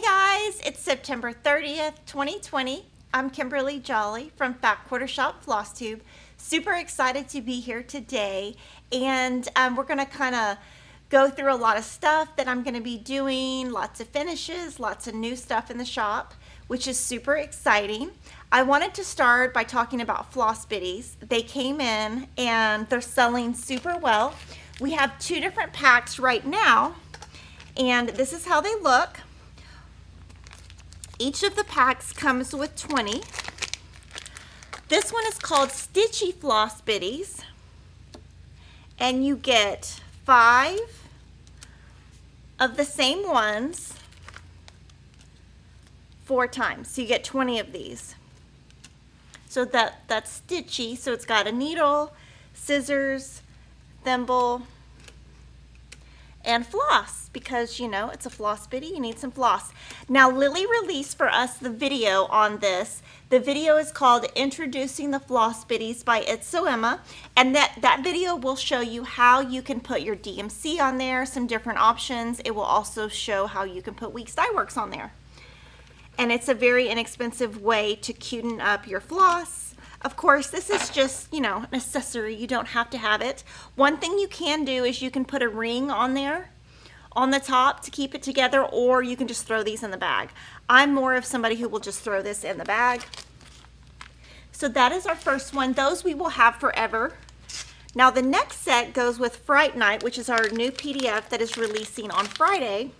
guys, it's September 30th, 2020. I'm Kimberly Jolly from Fat Quarter Shop Floss Tube. Super excited to be here today, and um, we're going to kind of go through a lot of stuff that I'm going to be doing, lots of finishes, lots of new stuff in the shop, which is super exciting. I wanted to start by talking about FlossBitties. They came in and they're selling super well. We have two different packs right now, and this is how they look. Each of the packs comes with 20. This one is called Stitchy FlossBitties. And you get five of the same ones four times. So you get 20 of these. So that, that's stitchy. So it's got a needle, scissors, thimble, and floss because you know it's a FlossBitty you need some floss. Now Lily released for us the video on this. The video is called introducing the FlossBitties by It's So Emma and that that video will show you how you can put your DMC on there some different options. It will also show how you can put Weeks Dye Works on there. And it's a very inexpensive way to cuten up your floss of course, this is just, you know, an accessory. You don't have to have it. One thing you can do is you can put a ring on there on the top to keep it together or you can just throw these in the bag. I'm more of somebody who will just throw this in the bag. So that is our first one. Those we will have forever. Now the next set goes with Fright Night, which is our new PDF that is releasing on Friday.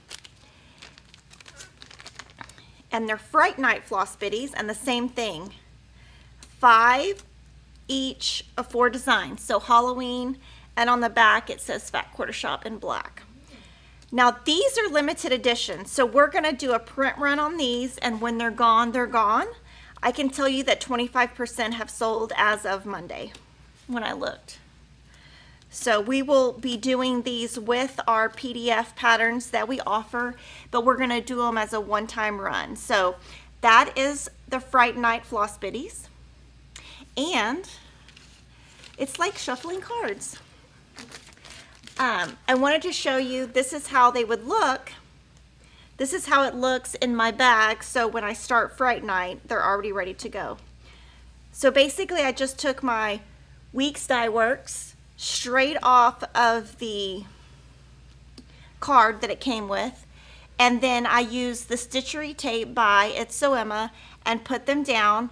And they're Fright Night FlossBitties and the same thing five each of four designs. So Halloween, and on the back it says Fat Quarter Shop in black. Now these are limited edition, so we're gonna do a print run on these and when they're gone, they're gone. I can tell you that 25% have sold as of Monday when I looked. So we will be doing these with our PDF patterns that we offer, but we're gonna do them as a one-time run. So that is the Fright Night FlossBitties and it's like shuffling cards. Um, I wanted to show you, this is how they would look. This is how it looks in my bag. So when I start Fright Night, they're already ready to go. So basically I just took my Weeks Dye Works straight off of the card that it came with. And then I used the Stitchery tape by It's So Emma and put them down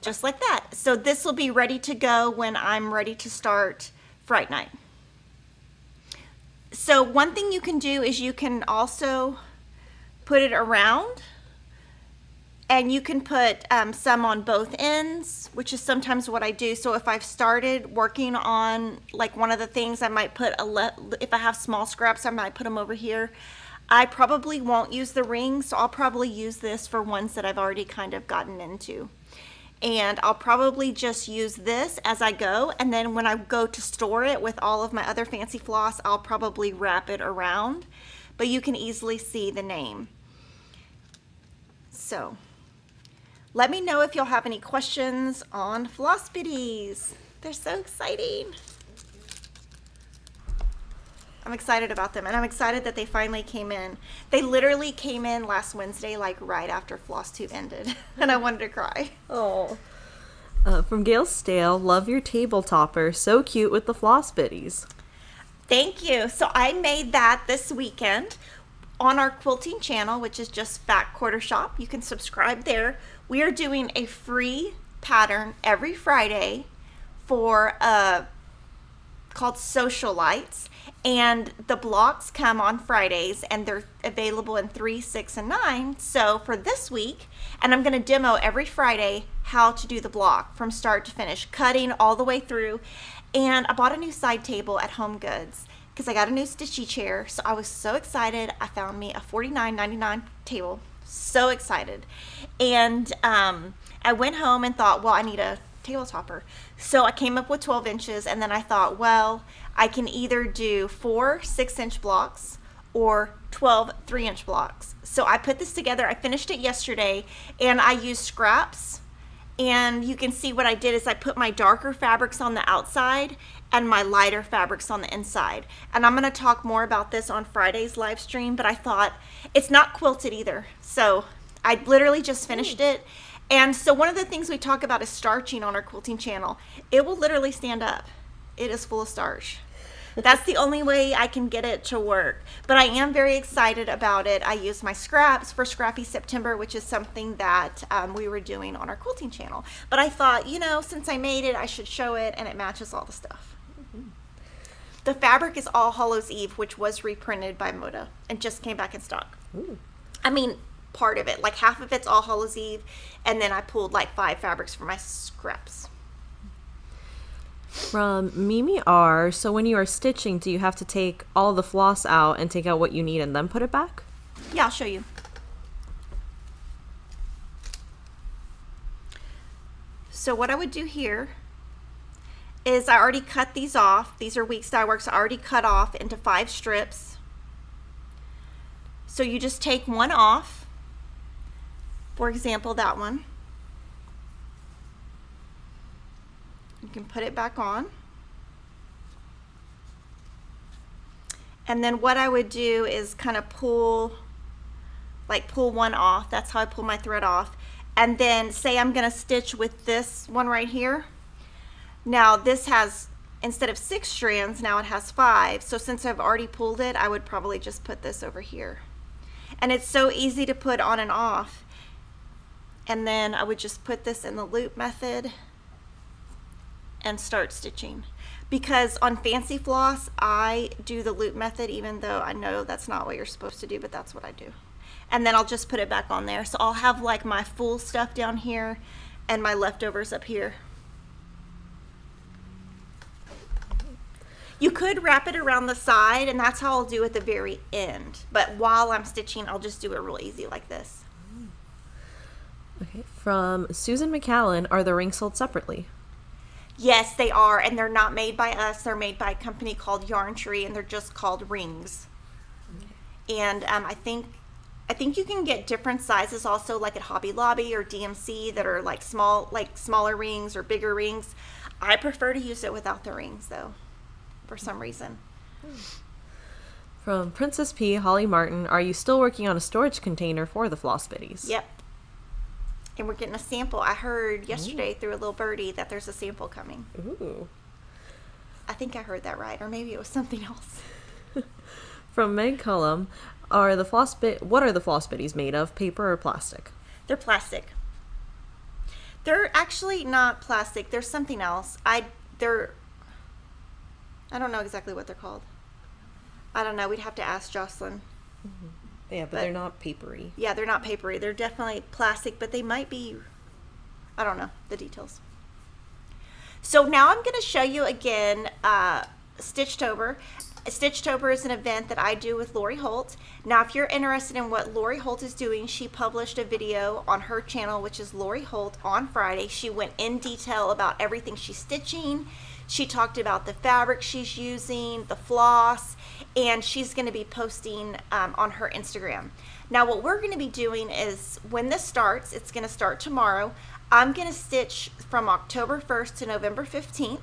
just like that. So this will be ready to go when I'm ready to start Fright Night. So one thing you can do is you can also put it around and you can put um, some on both ends, which is sometimes what I do. So if I've started working on like one of the things, I might put a, if I have small scraps, I might put them over here. I probably won't use the ring, so I'll probably use this for ones that I've already kind of gotten into and I'll probably just use this as I go and then when I go to store it with all of my other fancy floss I'll probably wrap it around but you can easily see the name. So let me know if you'll have any questions on FlossBitties. They're so exciting I'm excited about them and I'm excited that they finally came in. They literally came in last Wednesday, like right after Floss Tube ended, and I wanted to cry. Oh. Uh, from Gail Stale, love your table topper. So cute with the FlossBitties. Thank you. So I made that this weekend on our quilting channel, which is just Fat Quarter Shop. You can subscribe there. We are doing a free pattern every Friday for uh, called Social Lights and the blocks come on Fridays and they're available in three, six, and nine. So for this week, and I'm gonna demo every Friday how to do the block from start to finish, cutting all the way through. And I bought a new side table at Home Goods because I got a new stitchy chair. So I was so excited. I found me a $49.99 table. So excited. And um, I went home and thought, well, I need a table topper. So I came up with 12 inches and then I thought, well, I can either do four six inch blocks or 12 three inch blocks. So I put this together, I finished it yesterday and I used scraps and you can see what I did is I put my darker fabrics on the outside and my lighter fabrics on the inside. And I'm going to talk more about this on Friday's live stream, but I thought it's not quilted either. So I literally just finished it. And so one of the things we talk about is starching on our quilting channel. It will literally stand up. It is full of starch. That's the only way I can get it to work. But I am very excited about it. I use my scraps for Scrappy September, which is something that um, we were doing on our quilting channel. But I thought, you know, since I made it, I should show it, and it matches all the stuff. The fabric is All Hallows Eve, which was reprinted by Moda and just came back in stock. Ooh. I mean, part of it, like half of it's All Hallows Eve, and then I pulled like five fabrics for my scraps. From Mimi R. So when you are stitching, do you have to take all the floss out and take out what you need and then put it back? Yeah, I'll show you. So what I would do here is I already cut these off. These are Weeks Dye Works. I already cut off into five strips. So you just take one off. For example, that one. You can put it back on. And then what I would do is kind of pull, like pull one off. That's how I pull my thread off. And then say I'm gonna stitch with this one right here. Now this has, instead of six strands, now it has five. So since I've already pulled it, I would probably just put this over here. And it's so easy to put on and off. And then I would just put this in the loop method and start stitching. Because on fancy floss I do the loop method even though I know that's not what you're supposed to do but that's what I do. And then I'll just put it back on there. So I'll have like my full stuff down here and my leftovers up here. You could wrap it around the side and that's how I'll do at the very end. But while I'm stitching I'll just do it real easy like this Okay. From Susan McCallan, are the rings sold separately? Yes, they are, and they're not made by us. They're made by a company called Yarn Tree, and they're just called rings. And um, I think I think you can get different sizes also, like at Hobby Lobby or DMC, that are like small, like smaller rings or bigger rings. I prefer to use it without the rings, though, for some reason. From Princess P, Holly Martin, are you still working on a storage container for the FlossBitties? Yep. And we're getting a sample. I heard mm. yesterday through a little birdie that there's a sample coming. Ooh. I think I heard that right, or maybe it was something else. From Meg Cullum, are the floss bit? What are the FlossBitties made of? Paper or plastic? They're plastic. They're actually not plastic. They're something else. I they're I don't know exactly what they're called. I don't know. We'd have to ask Jocelyn. Mm-hmm. Yeah, but, But- they're not papery. Yeah, they're not papery. They're definitely plastic, but they might be I don't know the details. So now I'm going to show you again uh, Stitchtober. Stitchtober is an event that I do with Lori Holt. Now, if you're interested in what Lori Holt is doing, she published a video on her channel, which is Lori Holt, on Friday. She went in detail about everything she's stitching. She talked about the fabric she's using, the floss, and she's going to be posting um, on her Instagram. Now, what we're going to be doing is when this starts, it's going to start tomorrow. I'm going to stitch from October 1st to November 15th.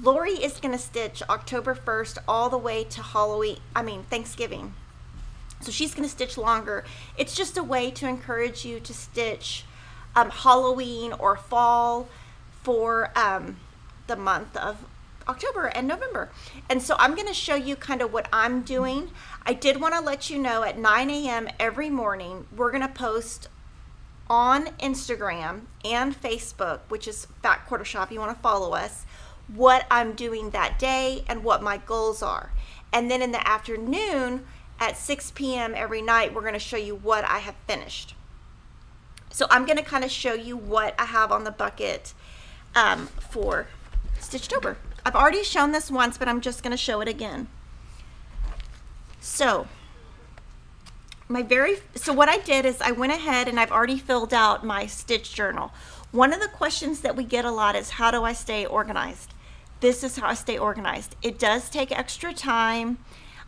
Lori is going to stitch October 1st all the way to Halloween, I mean, Thanksgiving. So she's going to stitch longer. It's just a way to encourage you to stitch um, Halloween or fall for um, the month of October and November. And so I'm going to show you kind of what I'm doing. I did want to let you know at 9 a.m. every morning, we're going to post on Instagram and Facebook, which is Fat Quarter Shop, you want to follow us, what I'm doing that day and what my goals are. And then in the afternoon at 6 p.m. every night, we're going to show you what I have finished. So I'm going to kind of show you what I have on the bucket um, for Stitchtober. I've already shown this once, but I'm just going to show it again. So, my very so what I did is I went ahead and I've already filled out my stitch journal. One of the questions that we get a lot is how do I stay organized? This is how I stay organized. It does take extra time.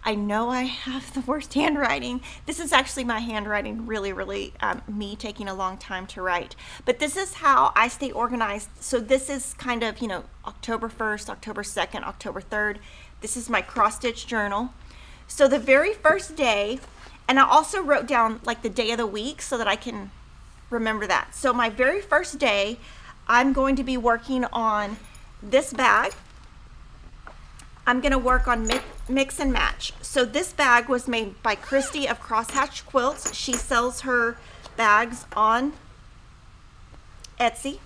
I know I have the worst handwriting. This is actually my handwriting, really, really um, me taking a long time to write. But this is how I stay organized. So this is kind of, you know, October 1st, October 2nd, October 3rd. This is my cross stitch journal. So the very first day, and I also wrote down like the day of the week so that I can remember that. So my very first day, I'm going to be working on this bag I'm gonna work on mix, mix and match. So this bag was made by Christy of Crosshatch Quilts. She sells her bags on Etsy.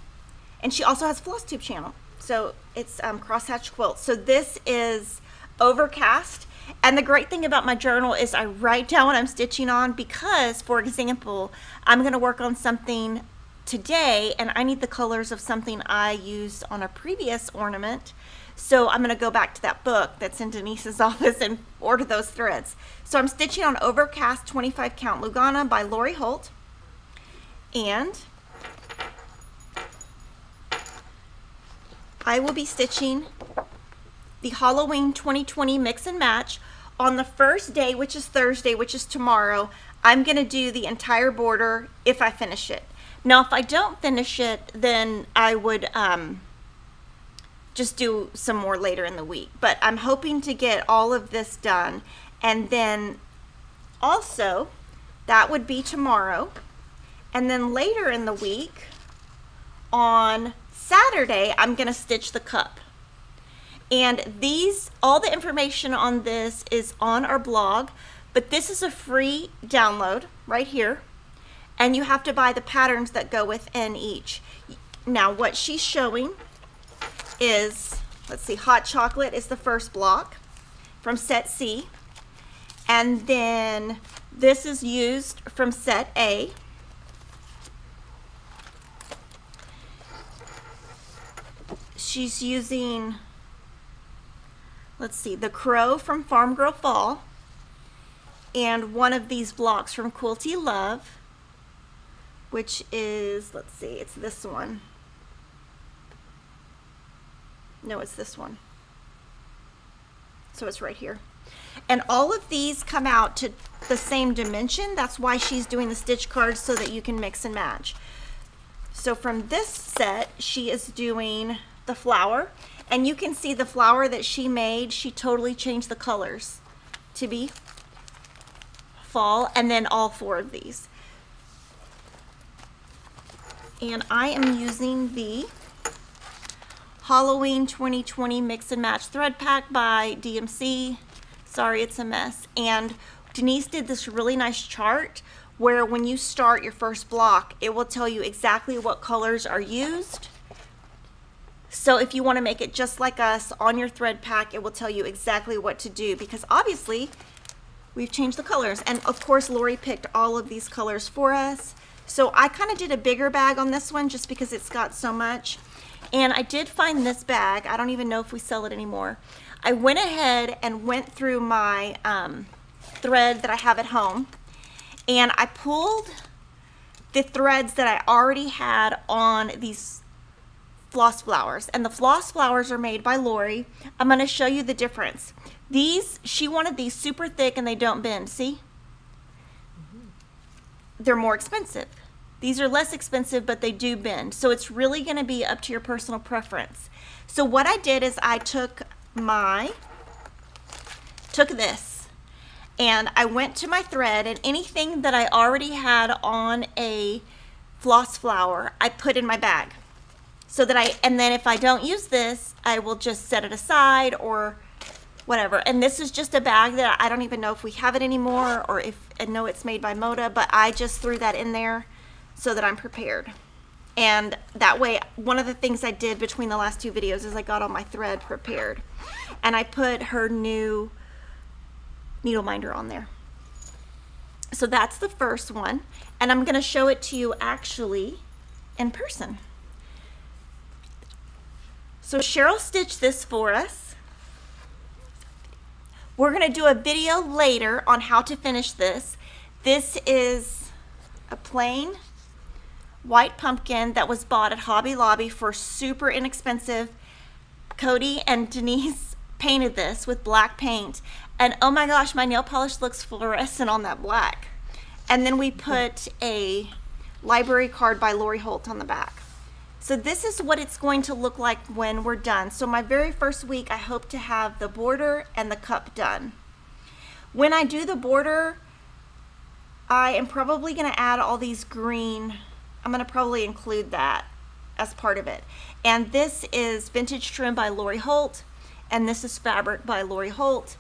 And she also has floss tube channel. So it's um, Crosshatch Quilts. So this is overcast. And the great thing about my journal is I write down what I'm stitching on because, for example, I'm gonna work on something today and I need the colors of something I used on a previous ornament. So I'm going to go back to that book that's in Denise's office and order those threads. So I'm stitching on Overcast 25 Count Lugana by Lori Holt. And I will be stitching the Halloween 2020 Mix and Match on the first day, which is Thursday, which is tomorrow. I'm going to do the entire border if I finish it. Now, if I don't finish it, then I would um, just do some more later in the week. But I'm hoping to get all of this done. And then also, that would be tomorrow. And then later in the week, on Saturday, I'm going to stitch the cup. And these, all the information on this is on our blog, but this is a free download right here. And you have to buy the patterns that go within each. Now, what she's showing is, let's see, hot chocolate is the first block from set C. And then this is used from set A. She's using, let's see, the crow from Farm Girl Fall and one of these blocks from Quilty Love, which is, let's see, it's this one. No, it's this one. So it's right here. And all of these come out to the same dimension. That's why she's doing the stitch cards so that you can mix and match. So from this set, she is doing the flower. And you can see the flower that she made, she totally changed the colors to be fall. And then all four of these. And I am using the Halloween 2020 Mix and Match Thread Pack by DMC. Sorry, it's a mess. And Denise did this really nice chart where when you start your first block, it will tell you exactly what colors are used. So if you want to make it just like us on your thread pack, it will tell you exactly what to do because obviously we've changed the colors. And of course, Lori picked all of these colors for us. So I kind of did a bigger bag on this one just because it's got so much. And I did find this bag. I don't even know if we sell it anymore. I went ahead and went through my um, thread that I have at home and I pulled the threads that I already had on these floss flowers and the floss flowers are made by Lori. I'm going to show you the difference. These, she wanted these super thick and they don't bend, see? They're more expensive. These are less expensive, but they do bend. So it's really gonna be up to your personal preference. So what I did is I took my, took this, and I went to my thread and anything that I already had on a floss flower, I put in my bag. So that I, and then if I don't use this, I will just set it aside or whatever. And this is just a bag that I don't even know if we have it anymore or if I know it's made by Moda, but I just threw that in there so that I'm prepared. And that way, one of the things I did between the last two videos is I got all my thread prepared. And I put her new needle minder on there. So that's the first one. And I'm gonna show it to you actually in person. So Cheryl stitched this for us. We're gonna do a video later on how to finish this. This is a plain white pumpkin that was bought at Hobby Lobby for super inexpensive. Cody and Denise painted this with black paint And oh my gosh, my nail polish looks fluorescent on that black. And then we put a library card by Lori Holt on the back. So this is what it's going to look like when we're done. So my very first week, I hope to have the border and the cup done. When I do the border, I am probably going to add all these green. I'm going to probably include that as part of it. And this is Vintage Trim by Lori Holt. And this is Fabric by Lori Holt.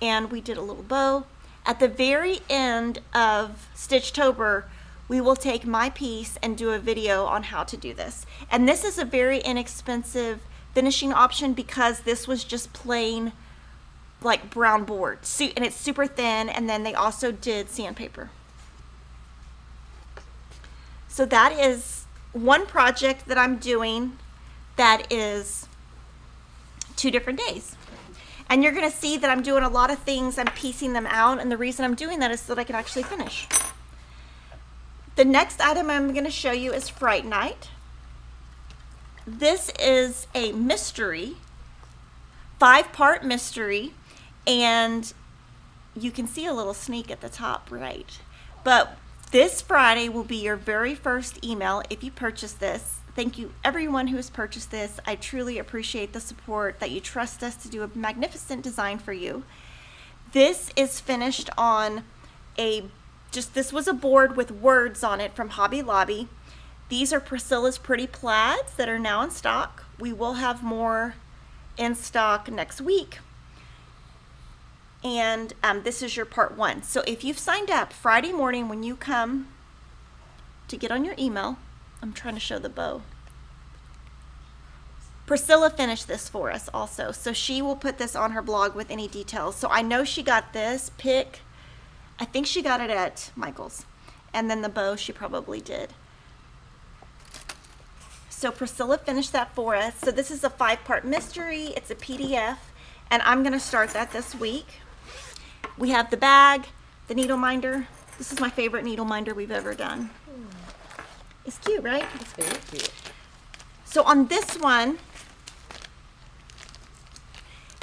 And we did a little bow. At the very end of Stitchtober, we will take my piece and do a video on how to do this. And this is a very inexpensive finishing option because this was just plain like brown board. Suit, and it's super thin. And then they also did sandpaper. So that is one project that I'm doing that is two different days. And you're going to see that I'm doing a lot of things. I'm piecing them out. And the reason I'm doing that is so that I can actually finish. The next item I'm going to show you is Fright Night. This is a mystery, five-part mystery, and you can see a little sneak at the top right. But this Friday will be your very first email if you purchase this. Thank you everyone who has purchased this. I truly appreciate the support that you trust us to do a magnificent design for you. This is finished on a just this was a board with words on it from Hobby Lobby. These are Priscilla's Pretty Plaids that are now in stock. We will have more in stock next week. And um, this is your part one. So if you've signed up Friday morning when you come to get on your email, I'm trying to show the bow. Priscilla finished this for us also. So she will put this on her blog with any details. So I know she got this pick I think she got it at Michael's. And then the bow she probably did. So Priscilla finished that for us. So this is a five-part mystery. It's a PDF. And I'm going to start that this week. We have the bag, the needle minder. This is my favorite needle minder we've ever done. It's cute, right? It's very cute. So on this one,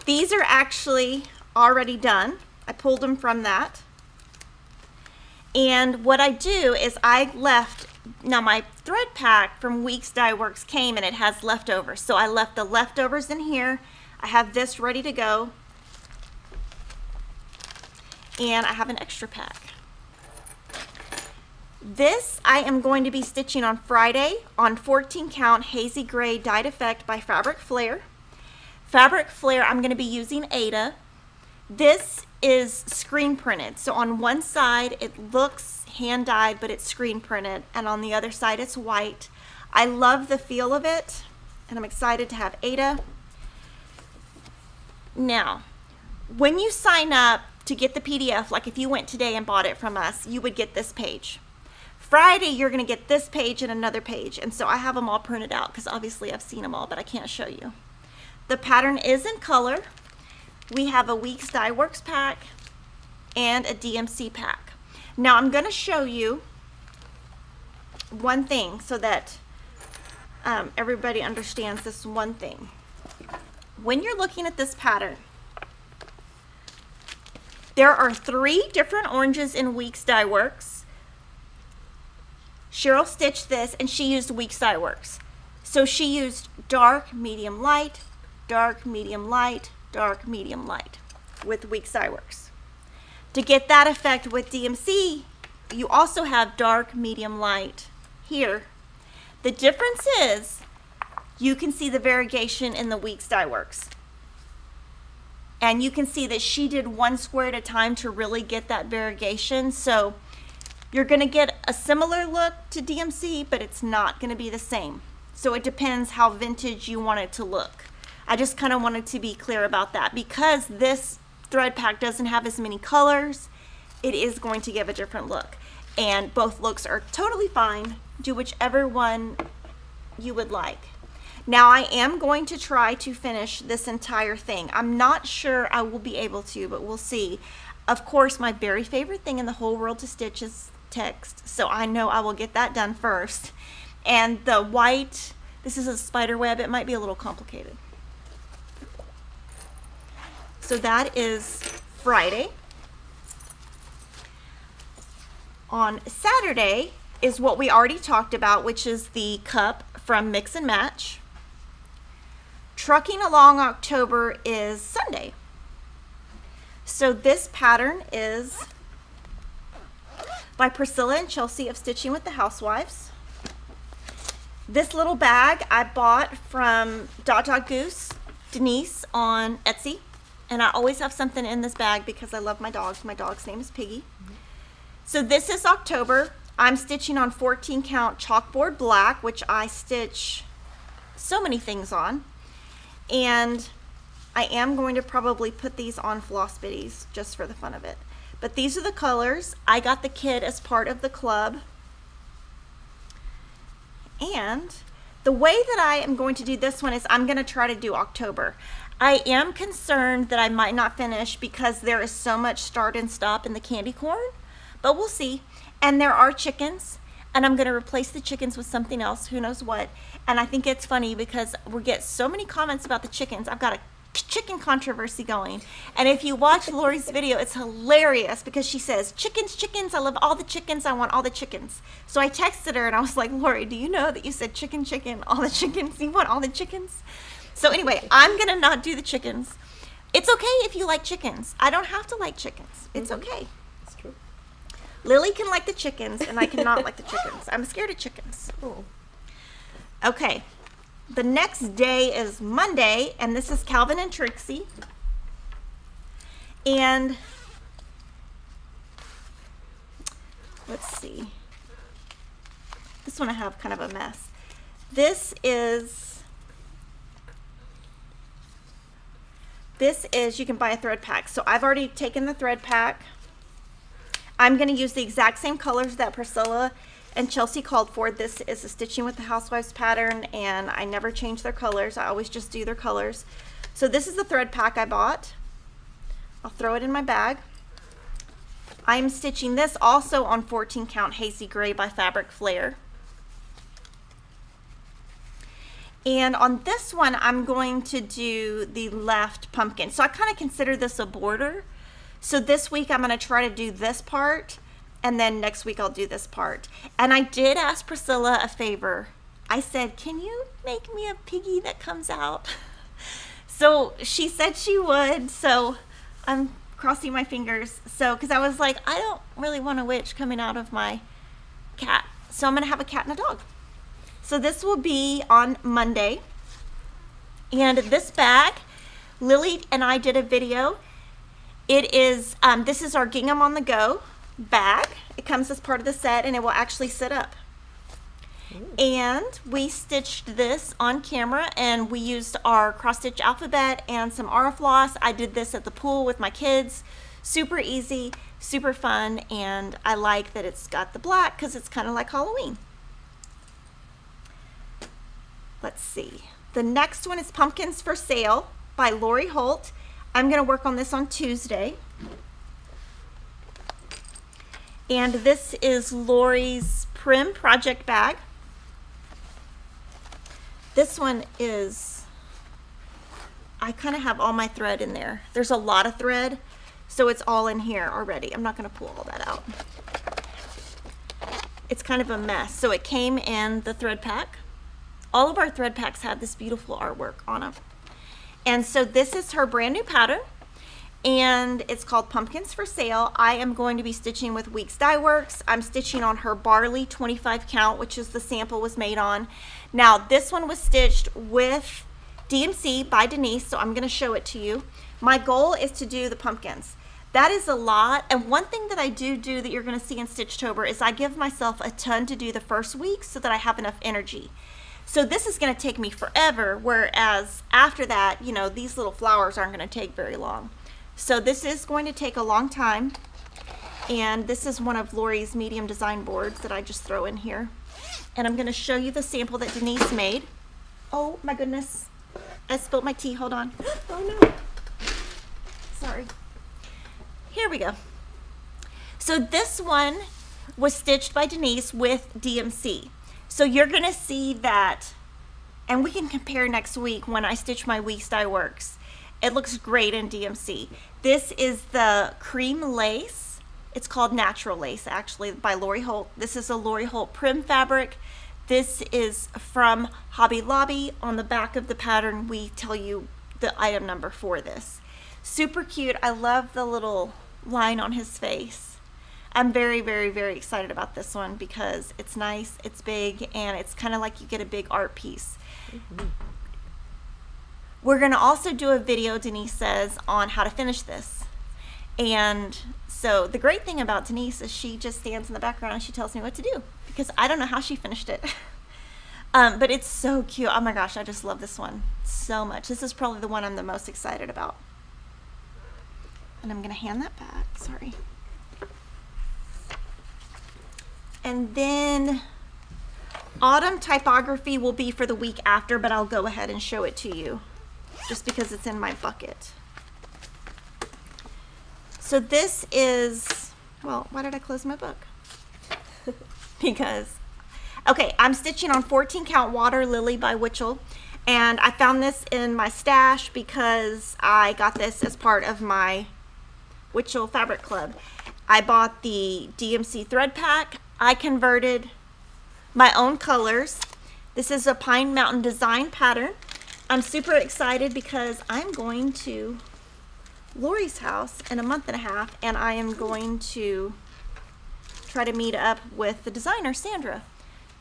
these are actually already done. I pulled them from that. And what I do is I left, now my thread pack from Weeks Dye Works came and it has leftovers. So I left the leftovers in here. I have this ready to go. And I have an extra pack. This I am going to be stitching on Friday on 14 count hazy gray dyed effect by Fabric Flair. Fabric Flair, I'm going to be using Aida. This is screen printed. So on one side it looks hand dyed, but it's screen printed, and on the other side it's white. I love the feel of it, and I'm excited to have Aida. Now, when you sign up to get the PDF, like if you went today and bought it from us, you would get this page. Friday, you're going to get this page and another page. And so I have them all printed out because obviously I've seen them all, but I can't show you. The pattern is in color we have a Weeks Dye Works pack and a DMC pack. Now I'm going to show you one thing so that um, everybody understands this one thing. When you're looking at this pattern, there are three different oranges in Weeks Dye Works. Cheryl stitched this and she used Weeks Dye Works. So she used dark, medium, light, dark, medium, light, dark, medium, light with Weeks Dye Works. To get that effect with DMC, you also have dark, medium, light here. The difference is you can see the variegation in the Weeks Dye Works. And you can see that she did one square at a time to really get that variegation. So you're going to get a similar look to DMC, but it's not going to be the same. So it depends how vintage you want it to look. I just kind of wanted to be clear about that because this thread pack doesn't have as many colors, it is going to give a different look. And both looks are totally fine. Do whichever one you would like. Now I am going to try to finish this entire thing. I'm not sure I will be able to, but we'll see. Of course, my very favorite thing in the whole world to stitch is text. So I know I will get that done first. And the white, this is a spider web. It might be a little complicated. So that is Friday. On Saturday is what we already talked about, which is the cup from Mix and Match. Trucking Along October is Sunday. So this pattern is by Priscilla and Chelsea of Stitching with the Housewives. This little bag I bought from Dot Dot Goose, Denise on Etsy. And I always have something in this bag because I love my dogs. My dog's name is Piggy. So this is October. I'm stitching on 14 count chalkboard black, which I stitch so many things on. And I am going to probably put these on FlossBitties just for the fun of it. But these are the colors. I got the kit as part of the club. And the way that I am going to do this one is I'm going to try to do October. I am concerned that I might not finish because there is so much start and stop in the candy corn, but we'll see. And there are chickens, and I'm going to replace the chickens with something else, who knows what. And I think it's funny because we get so many comments about the chickens. I've got a chicken controversy going. And if you watch Lori's video, it's hilarious because she says, chickens, chickens, I love all the chickens, I want all the chickens. So I texted her and I was like, Lori, do you know that you said chicken, chicken, all the chickens? You want all the chickens? So anyway, I'm going to not do the chickens. It's okay if you like chickens. I don't have to like chickens. It's Mhm. okay. That's true. Lily can like the chickens and I cannot like the chickens. I'm scared of chickens. Okay. The next day is Monday, and this is Calvin and Trixie. And let's see. This one I have kind of a mess. This is this is you can buy a thread pack. So I've already taken the thread pack. I'm going to use the exact same colors that Priscilla and Chelsea called for. This is a Stitching with the Housewives pattern, and I never change their colors. I always just do their colors. So this is the thread pack I bought. I'll throw it in my bag. I'm stitching this also on 14 count Hazy Gray by Fabric Flair. And on this one, I'm going to do the left pumpkin. So I kind of consider this a border. So this week I'm going to try to do this part and then next week I'll do this part. And I did ask Priscilla a favor. I said, "Can you make me a piggy that comes out?" So she said she would. So I'm crossing my fingers. So cuz I was like, I don't really want a witch coming out of my cat. So I'm going to have a cat and a dog. So this will be on Monday. And this bag, Lily and I did a video. It is, um, this is our Gingham on the Go bag. It comes as part of the set and it will actually sit up. And we stitched this on camera and we used our cross stitch alphabet and some Aurifloss. I did this at the pool with my kids. Super easy, super fun, and I like that it's got the black because it's kind of like Halloween. Let's see. The next one is Pumpkins for Sale by Lori Holt. I'm going to work on this on Tuesday. And this is Lori's Prim Project Bag. This one is, I kind of have all my thread in there. There's a lot of thread, so it's all in here already. I'm not going to pull all that out. It's kind of a mess. So it came in the thread pack. All of our thread packs have this beautiful artwork on them. And so this is her brand new pattern and it's called Pumpkins for Sale. I am going to be stitching with Weeks Dye Works. I'm stitching on her Barley 25 count, which is the sample was made on. Now this one was stitched with DMC by Denise, so I'm going to show it to you. My goal is to do the pumpkins. That is a lot, and one thing that I do do that you're going to see in Stitchtober is I give myself a ton to do the first week so that I have enough energy. So this is going to take me forever, whereas after that, you know, these little flowers aren't going to take very long. So this is going to take a long time. And this is one of Lori's medium design boards that I just throw in here. And I'm going to show you the sample that Denise made. Oh my goodness. I spilled my tea. Hold on. Oh no. Sorry. Here we go. So this one was stitched by Denise with DMC. So you're going to see that, and we can compare next week when I stitch my Weeks Dye Works. It looks great in DMC. This is the cream lace. It's called Natural Lace, actually, by Lori Holt. This is a Lori Holt Prim fabric. This is from Hobby Lobby. On the back of the pattern, we tell you the item number for this. Super cute. I love the little line on his face. I'm very, very, very excited about this one because it's nice, it's big, and it's kind of like you get a big art piece. Mm-hmm. We're going to also do a video, Denise says, on how to finish this. And so the great thing about Denise is she just stands in the background and she tells me what to do because I don't know how she finished it. um, but it's so cute. Oh my gosh, I just love this one so much. This is probably the one I'm the most excited about. And I'm going to hand that back. Sorry. And then autumn typography will be for the week after, but I'll go ahead and show it to you just because it's in my bucket. So this is, well, why did I close my book? because, okay, I'm stitching on 14 count water lily by Wichelt. And I found this in my stash because I got this as part of my Wichelt Fabric Club. I bought the DMC thread pack. I converted my own colors. This is a Pine Mountain design pattern. I'm super excited because I'm going to Lori's house in a month and a half and I am going to try to meet up with the designer, Sandra,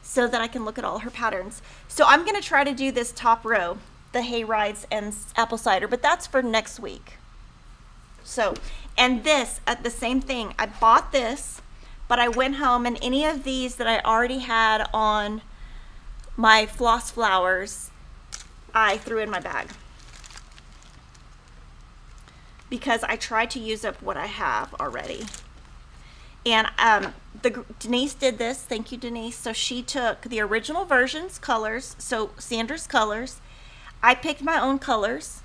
so that I can look at all her patterns. So I'm going to try to do this top row, the hay rides and apple cider, but that's for next week. So, and this, at uh, the same thing, I bought this, but I went home and any of these that I already had on my floss flowers I threw in my bag because I tried to use up what I have already. And um, the Denise did this. Thank you, Denise. So she took the original version's colors, so Sandra's colors. I picked my own colors.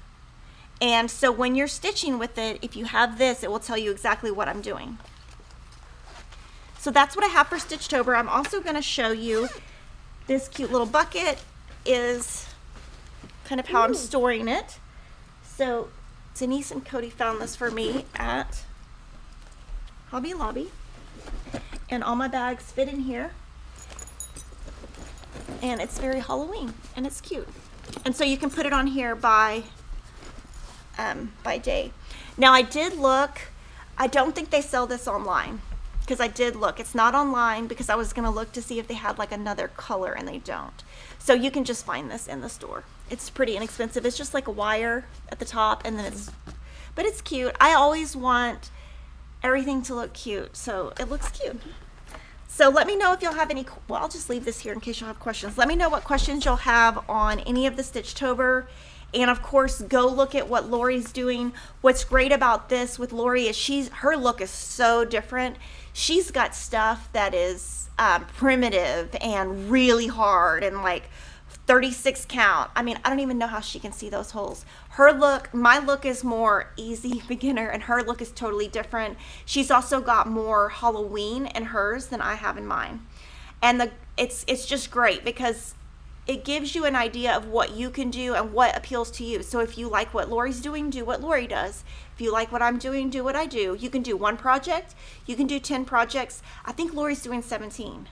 And so when you're stitching with it, if you have this, it will tell you exactly what I'm doing. So that's what I have for Stitchtober. I'm also going to show you this cute little bucket is kind of how Ooh. I'm storing it. So Denise and Cody found this for me at Hobby Lobby. And all my bags fit in here. And it's very Halloween and it's cute. And so you can put it on here by um, by day. Now I did look, I don't think they sell this online because I did look. It's not online because I was going to look to see if they had like another color and they don't. So you can just find this in the store. It's pretty inexpensive. It's just like a wire at the top and then it's, but it's cute. I always want everything to look cute. So it looks cute. So let me know if you'll have any, well, I'll just leave this here in case you'll have questions. Let me know what questions you'll have on any of the Stitchtober. And of course, go look at what Lori's doing. What's great about this with Lori is she's, her look is so different. She's got stuff that is um, primitive and really hard and like 36 count. I mean, I don't even know how she can see those holes. Her look, my look is more easy beginner and her look is totally different. She's also got more Halloween in hers than I have in mine. And the it's it's just great because it gives you an idea of what you can do and what appeals to you. So if you like what Lori's doing, do what Lori does. If you like what I'm doing, do what I do. You can do one project, you can do 10 projects. I think Lori's doing 17.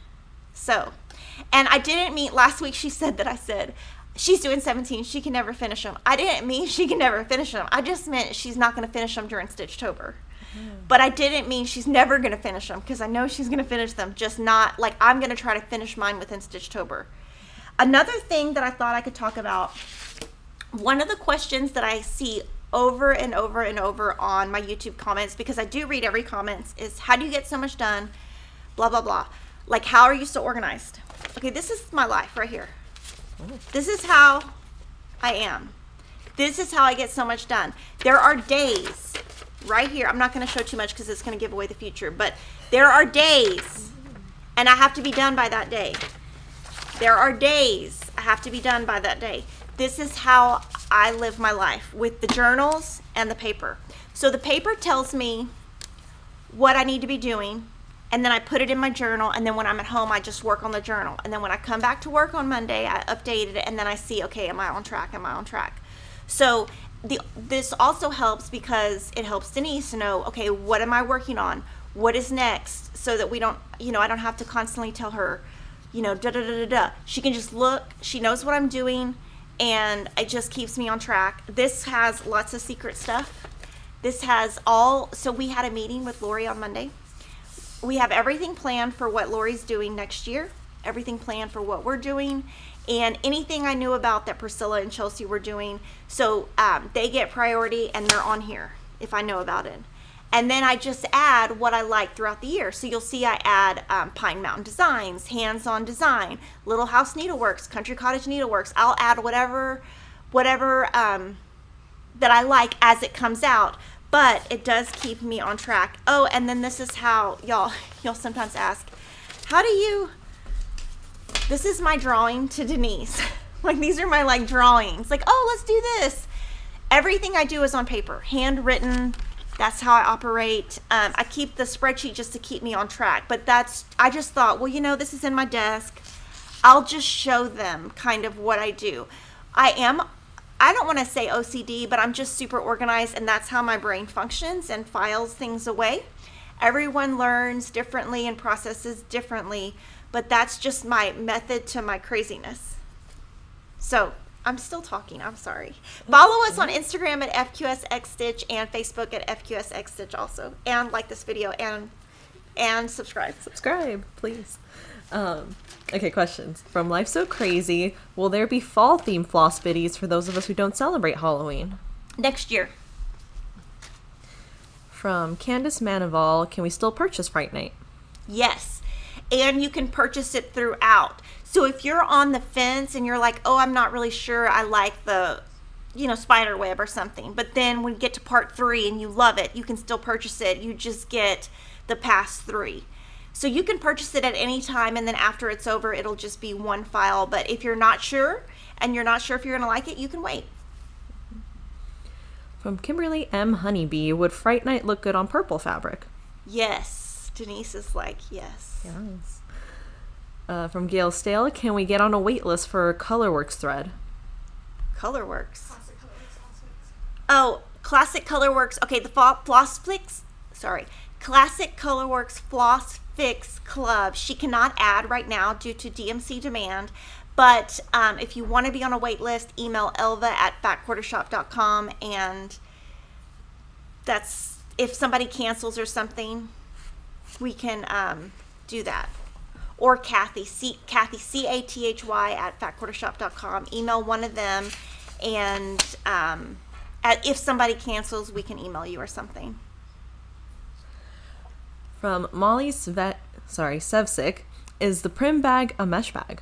So, and I didn't mean last week she said that I said she's doing 17, she can never finish them. I didn't mean she can never finish them. I just meant she's not going to finish them during Stitchtober. Mm. But I didn't mean she's never going to finish them because I know she's going to finish them, just not like I'm going to try to finish mine within Stitchtober. Another thing that I thought I could talk about, one of the questions that I see over and over and over on my YouTube comments, because I do read every comments, is how do you get so much done? Blah, blah, blah. Like, how are you so organized? Okay, this is my life right here. Oh. This is how I am. This is how I get so much done. There are days right here. I'm not going to show too much because it's going to give away the future, but there are days, and I have to be done by that day. There are days I have to be done by that day. This is how I live my life with the journals and the paper. So the paper tells me what I need to be doing, and then I put it in my journal, and then when I'm at home, I just work on the journal. And then when I come back to work on Monday, I update it, and then I see, okay, am I on track? Am I on track? So the this also helps because it helps Denise to know, okay, what am I working on? What is next? So that we don't, you know, I don't have to constantly tell her, you know, da da da da da. She can just look. She knows what I'm doing, and it just keeps me on track. This has lots of secret stuff. This has all. So we had a meeting with Lori on Monday. We have everything planned for what Lori's doing next year. Everything planned for what we're doing, and anything I knew about that Priscilla and Chelsea were doing. So um, they get priority, and they're on here if I know about it. And then I just add what I like throughout the year. So you'll see I add um, Pine Mountain Designs, Hands On Design, Little House Needleworks, Country Cottage Needleworks. I'll add whatever, whatever um, that I like as it comes out. But it does keep me on track. Oh, and then this is how y'all y'all sometimes ask, how do you? This is my drawing to Denise. like these are my like drawings. Like oh, let's do this. Everything I do is on paper, handwritten that's how I operate. Um, I keep the spreadsheet just to keep me on track. But that's, I just thought, well, you know, this is in my desk. I'll just show them kind of what I do. I am, I don't want to say OCD, but I'm just super organized, and that's how my brain functions and files things away. Everyone learns differently and processes differently, but that's just my method to my craziness. So I'm still talking. I'm sorry. Follow us on Instagram at FQSXstitch and Facebook at FQSXstitch also. And like this video and and subscribe. Subscribe, please. Um, okay, questions. From Life So Crazy, will there be fall themed FlossBitties for those of us who don't celebrate Halloween? Next year. From Candace Manival, can we still purchase Fright Night? Yes. And you can purchase it throughout. So if you're on the fence and you're like, oh, I'm not really sure I like the, you know, spider web or something, but then when you get to part three and you love it, you can still purchase it. You just get the past three. So you can purchase it at any time, and then after it's over, it'll just be one file. But if you're not sure and you're not sure if you're going to like it, you can wait. From Kimberly M. Honeybee, would Fright Night look good on purple fabric? Yes. Denise is like, yes. Yes. Uh, from Gail Stale, can we get on a wait list for Colorworks thread? Colorworks. Oh, Classic Colorworks. Okay, the Floss Fix. Sorry, Classic Colorworks Floss Fix Club. She cannot add right now due to DMC demand. But um, if you want to be on a wait list, email Elva at fatquartershop.com and that's if somebody cancels or something, we can um, do that or Kathy, C- Kathy, C A T H Y at fatquartershop.com. Email one of them, and um, at, if somebody cancels, we can email you or something. From Molly Svet, sorry, Sevsik, is the Prim bag a mesh bag?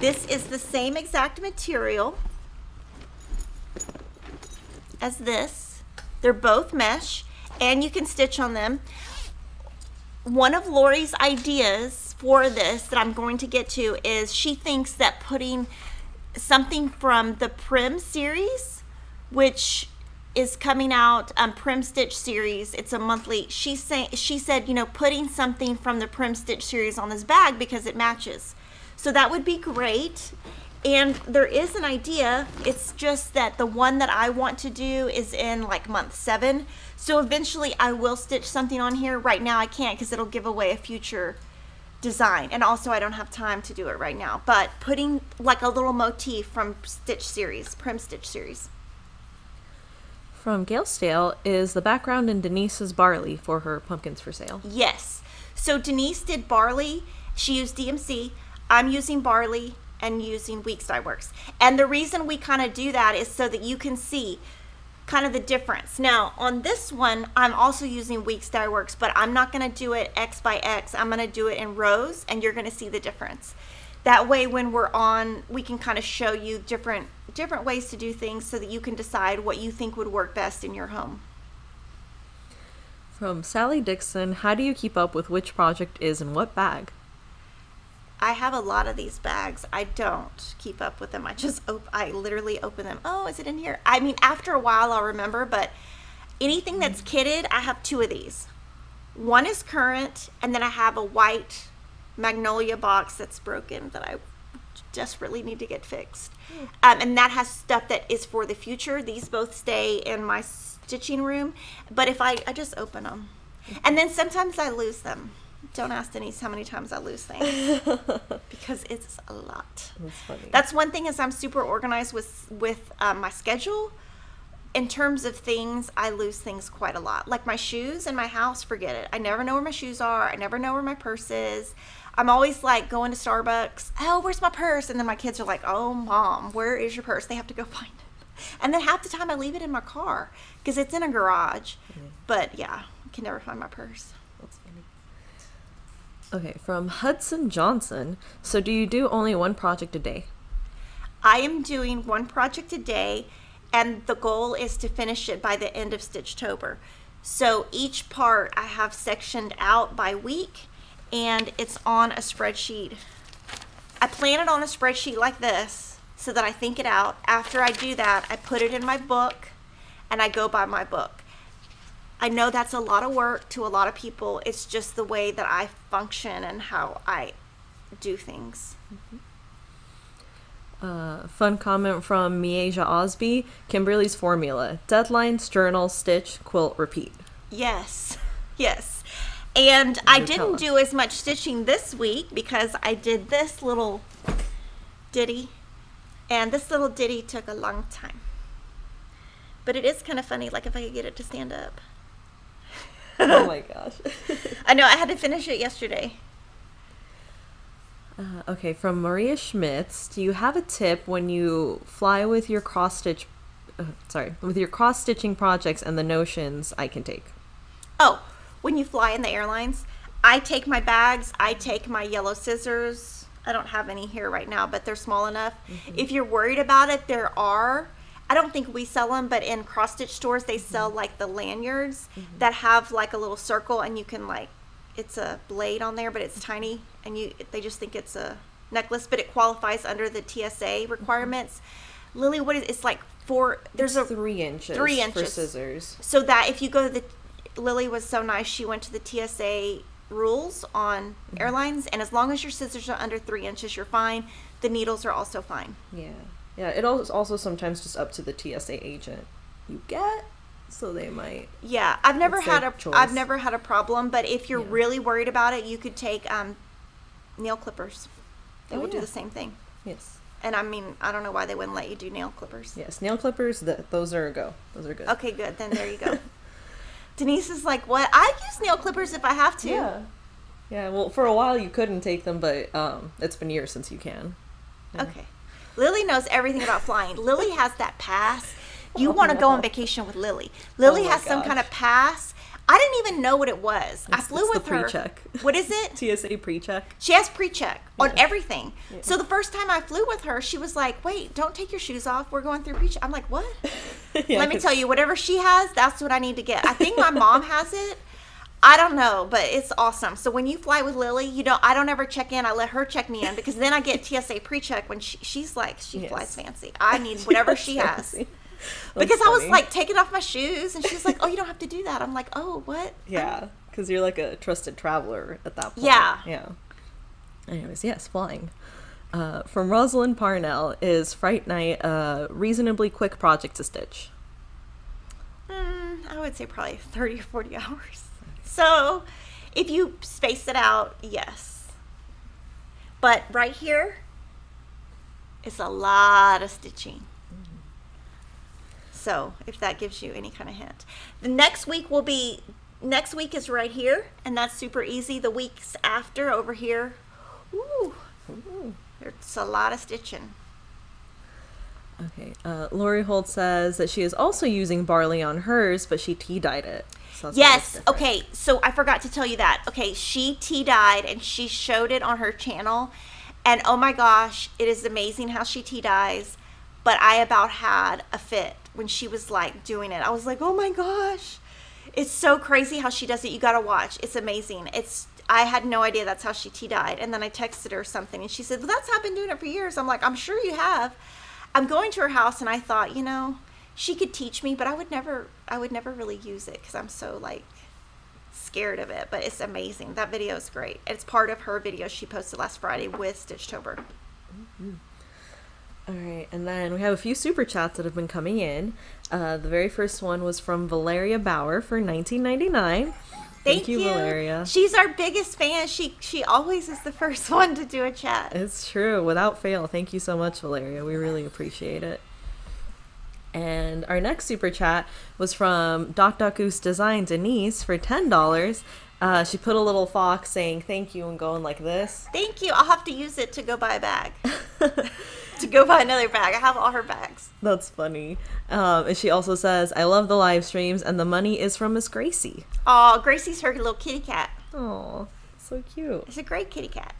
This is the same exact material as this. They're both mesh and you can stitch on them. One of Lori's ideas for this that I'm going to get to is she thinks that putting something from the Prim series, which is coming out um, Prim Stitch series. It's a monthly. She say she said you know putting something from the Prim Stitch series on this bag because it matches. So that would be great. And there is an idea. It's just that the one that I want to do is in like month seven. So eventually I will stitch something on here. Right now I can't because it'll give away a future design. And also I don't have time to do it right now. But putting like a little motif from Stitch series, Prim Stitch series. From Gail Stale is the background in Denise's barley for her pumpkins for sale. Yes. So Denise did barley. She used DMC. I'm using barley and using Weeks Dye Works. And the reason we kind of do that is so that you can see kind of the difference. Now, on this one, I'm also using Weeks Dye Works, but I'm not going to do it X by X. I'm going to do it in rows, and you're going to see the difference. That way, when we're on, we can kind of show you different different ways to do things so that you can decide what you think would work best in your home. From Sally Dixon, how do you keep up with which project is in what bag? I have a lot of these bags. I don't keep up with them. I just op- I literally open them. Oh, is it in here? I mean, after a while I'll remember, but anything that's kitted, I have two of these. One is current, and then I have a white magnolia box that's broken that I desperately need to get fixed. Um, and that has stuff that is for the future. These both stay in my stitching room, but if I, I just open them. And then sometimes I lose them. Don't ask Denise how many times I lose things because it's a lot. That's funny. That's one thing is I'm super organized with with um, my schedule. In terms of things, I lose things quite a lot. Like my shoes in my house, forget it. I never know where my shoes are. I never know where my purse is. I'm always like going to Starbucks. Oh, where's my purse? And then my kids are like, Oh, mom, where is your purse? They have to go find it. And then half the time I leave it in my car because it's in a garage. Mm-hmm. But yeah, I can never find my purse. That's funny. Okay, from Hudson Johnson. So, do you do only one project a day? I am doing one project a day, and the goal is to finish it by the end of Stitchtober. So each part I have sectioned out by week, and it's on a spreadsheet. I plan it on a spreadsheet like this so that I think it out. After I do that, I put it in my book, and I go by my book. I know that's a lot of work to a lot of people. It's just the way that I function and how I do things. Uh, fun comment from Miasia Osby. Kimberly's formula: deadlines, journal, stitch, quilt, repeat. Yes, yes. And I didn't do as much stitching this week because I did this little ditty. And this little ditty took a long time. But it is kind of funny, like if I could get it to stand up. oh my gosh. I know, I had to finish it yesterday. Uh, okay, from Maria Schmitz. Do you have a tip when you fly with your cross stitch? Uh, sorry, with your cross stitching projects and the notions I can take. Oh, when you fly in the airlines, I take my bags, I take my yellow scissors. I don't have any here right now, but they're small enough. Mm-hmm. If you're worried about it, there are. I don't think we sell them, but in cross stitch stores, they sell mm-hmm. like the lanyards mm-hmm. that have like a little circle, and you can like, it's a blade on there, but it's tiny, and you they just think it's a necklace, but it qualifies under the TSA requirements. Lily, what is it's like four? There's a three inches. three inches for scissors. so that if you go to the Lily was so nice. She went to the TSA rules on airlines, and as long as your scissors are under three inches, you're fine. The needles are also fine. Yeah, yeah. It al- also sometimes just up to the TSA agent you get, so they might. Yeah, I've never had a choice. have never had a problem. But if you're Yeah. really worried about it, you could take um, nail clippers. They Oh, will do the same thing. Yes. And I mean, I don't know why they wouldn't let you do nail clippers. Yes. Nail clippers. That those are a go. Those are good. Okay, good. Then there you go. Denise is like, "What? I use nail clippers if I have to." Yeah. Yeah. Well, for a while you couldn't take them, but um, it's been years since you can. Okay. Lily knows everything about flying. Lily has that pass. You Oh, want to go on vacation with Lily. Lily Oh has some kind of pass. I didn't even know what it was. I It's- flew it's with her. pre-check. What is it? TSA pre-check. She has pre-check on Yeah. everything. So the first time I flew with her, she was like, "Wait, don't take your shoes off. We're going through pre-check." I'm like, "What?" Yeah, Let me tell you, whatever she has, that's what I need to get. I think my mom has it. I don't know, but it's awesome. So when you fly with Lily, you don't. I don't ever check in. I let her check me in because then I get TSA pre-check when she, she's like she Yes. flies fancy. I need whatever she has Fancy. Because That's I was like taking off my shoes and she's like, "Oh, you don't have to do that." I'm like, "Oh, what?" Yeah, because you're like a trusted traveler at that point. Yeah. Yeah. Anyways, yes, flying. Uh, from Rosalind Parnell is Fright Night a reasonably quick project to stitch? Mm, I would say probably 30 or 40 hours. So if you space it out, yes. But right here, it's a lot of stitching. So if that gives you any kind of hint. The next week will be, next week is right here, and that's super easy. The weeks after over here, ooh, it's a lot of stitching. Okay. Uh, Lori Holt says that she is also using barley on hers, but she tea dyed it. So that's why it's Yes. Okay. So I forgot to tell you that. Okay. She tea dyed and she showed it on her channel. And oh my gosh, it is amazing how she tea dyes. But I about had a fit when she was like doing it. I was like, oh my gosh. It's so crazy how she does it. You got to watch. It's amazing. It's, I had no idea that's how she tea dyed. And then I texted her something and she said, well, that's how I've been doing it for years. I'm like, I'm sure you have. I'm going to her house and I thought, you know, she could teach me, but I would never, I would never really use it because I'm so like scared of it. But it's amazing. That video is great. It's part of her video she posted last Friday with Stitchtober. Mm-hmm. All right, and then we have a few super chats that have been coming in. Uh, the very first one was from Valeria Bauer for 1999. Thank, you, Valeria. She's our biggest fan. She she always is the first one to do a chat. It's true, without fail. Thank you so much, Valeria. We really appreciate it. And our next super chat was from Doc Doc Goose Design Denise for ten dollars. Uh, she put a little fox saying thank you and going like this. Thank you. I'll have to use it to go buy a bag. to go buy another bag. I have all her bags. That's funny. Um, and she also says, "I love the live streams, and the money is from Miss Gracie." Oh, Gracie's her little kitty cat. Oh, so cute. It's a great kitty cat.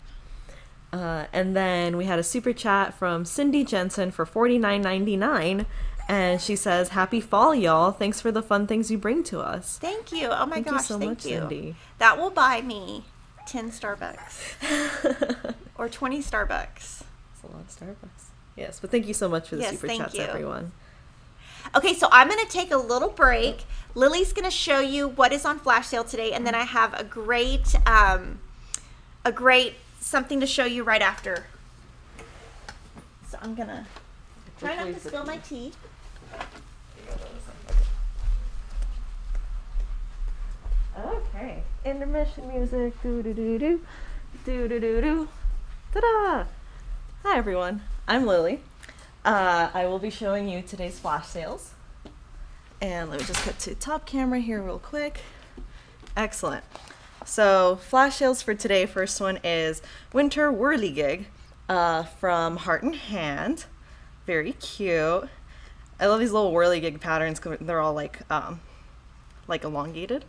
Uh, and then we had a super chat from Cindy Jensen for forty nine ninety nine, and she says, "Happy fall, y'all! Thanks for the fun things you bring to us." Thank you. Oh my Thank you gosh, so thank much, you. Cindy. That will buy me 10 Starbucks or 20 Starbucks. It's a lot of Starbucks. Yes, but thank you so much for the Yes, super thank chats, you. everyone. Okay, so I'm going to take a little break. Lily's going to show you what is on flash sale today and then I have a great um a great something to show you right after. So I'm going to try not to spill my tea. Okay. Intermission music. Do do do do. Do do do do. Ta da! Hi everyone. I'm Lily. Uh, I will be showing you today's flash sales. And let me just cut to top camera here real quick. Excellent. So flash sales for today. First one is Winter Whirligig uh, from Heart in Hand. Very cute. I love these little whirligig patterns. They're all like um, like elongated.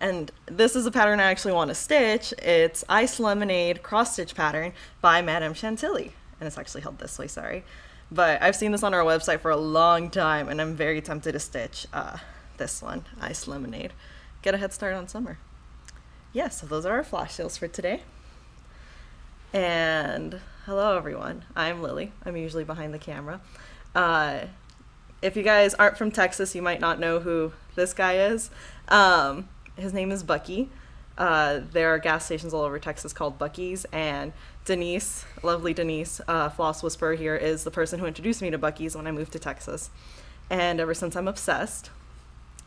And this is a pattern I actually want to stitch. It's Ice Lemonade cross stitch pattern by Madame Chantilly. And it's actually held this way, sorry. But I've seen this on our website for a long time and I'm very tempted to stitch uh, this one, Ice Lemonade. Get a head start on summer. Yeah, so those are our flash sales for today. And hello everyone, I'm Lily. I'm usually behind the camera. Uh, if you guys aren't from Texas, you might not know who this guy is. Um, his name is Buc-ee. Uh, there are gas stations all over Texas called Buc-ee's, and Denise, lovely Denise, uh, Floss Whisperer here, is the person who introduced me to Buc-ee's when I moved to Texas. And ever since I'm obsessed.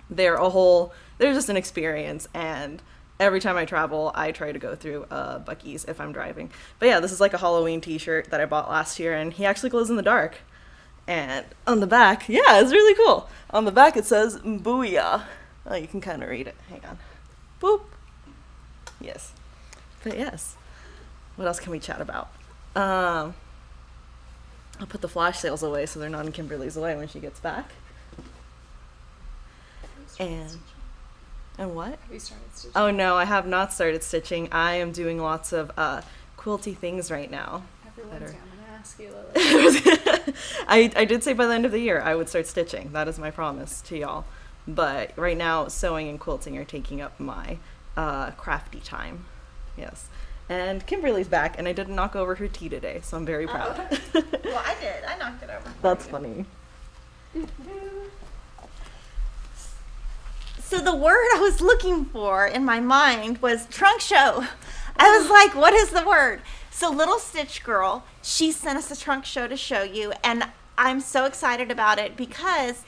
They're a whole, they're just an experience, and every time I travel, I try to go through uh, Buc-ee's if I'm driving. But yeah, this is like a Halloween T-shirt that I bought last year, and he actually glows in the dark. And on the back, yeah, it's really cool. On the back, it says Booyah. Oh, you can kind of read it. Hang on. Boop. Yes. But yes. What else can we chat about? Um, I'll put the flash sales away so they're not in Kimberly's way when she gets back. And and what? We started stitching. Oh no, I have not started stitching. I am doing lots of uh, quilty things right now. Everyone's ask you, Lily. I, I did say by the end of the year I would start stitching. That is my promise to y'all. But right now, sewing and quilting are taking up my uh, crafty time. Yes. And Kimberly's back, and I didn't knock over her tea today, so I'm very proud. Well, I did. I knocked it over. That's funny. So the word I was looking for in my mind was trunk show. I was like, what is the word? So little Stitch Girl, she sent us a trunk show to show you, and I'm so excited about it because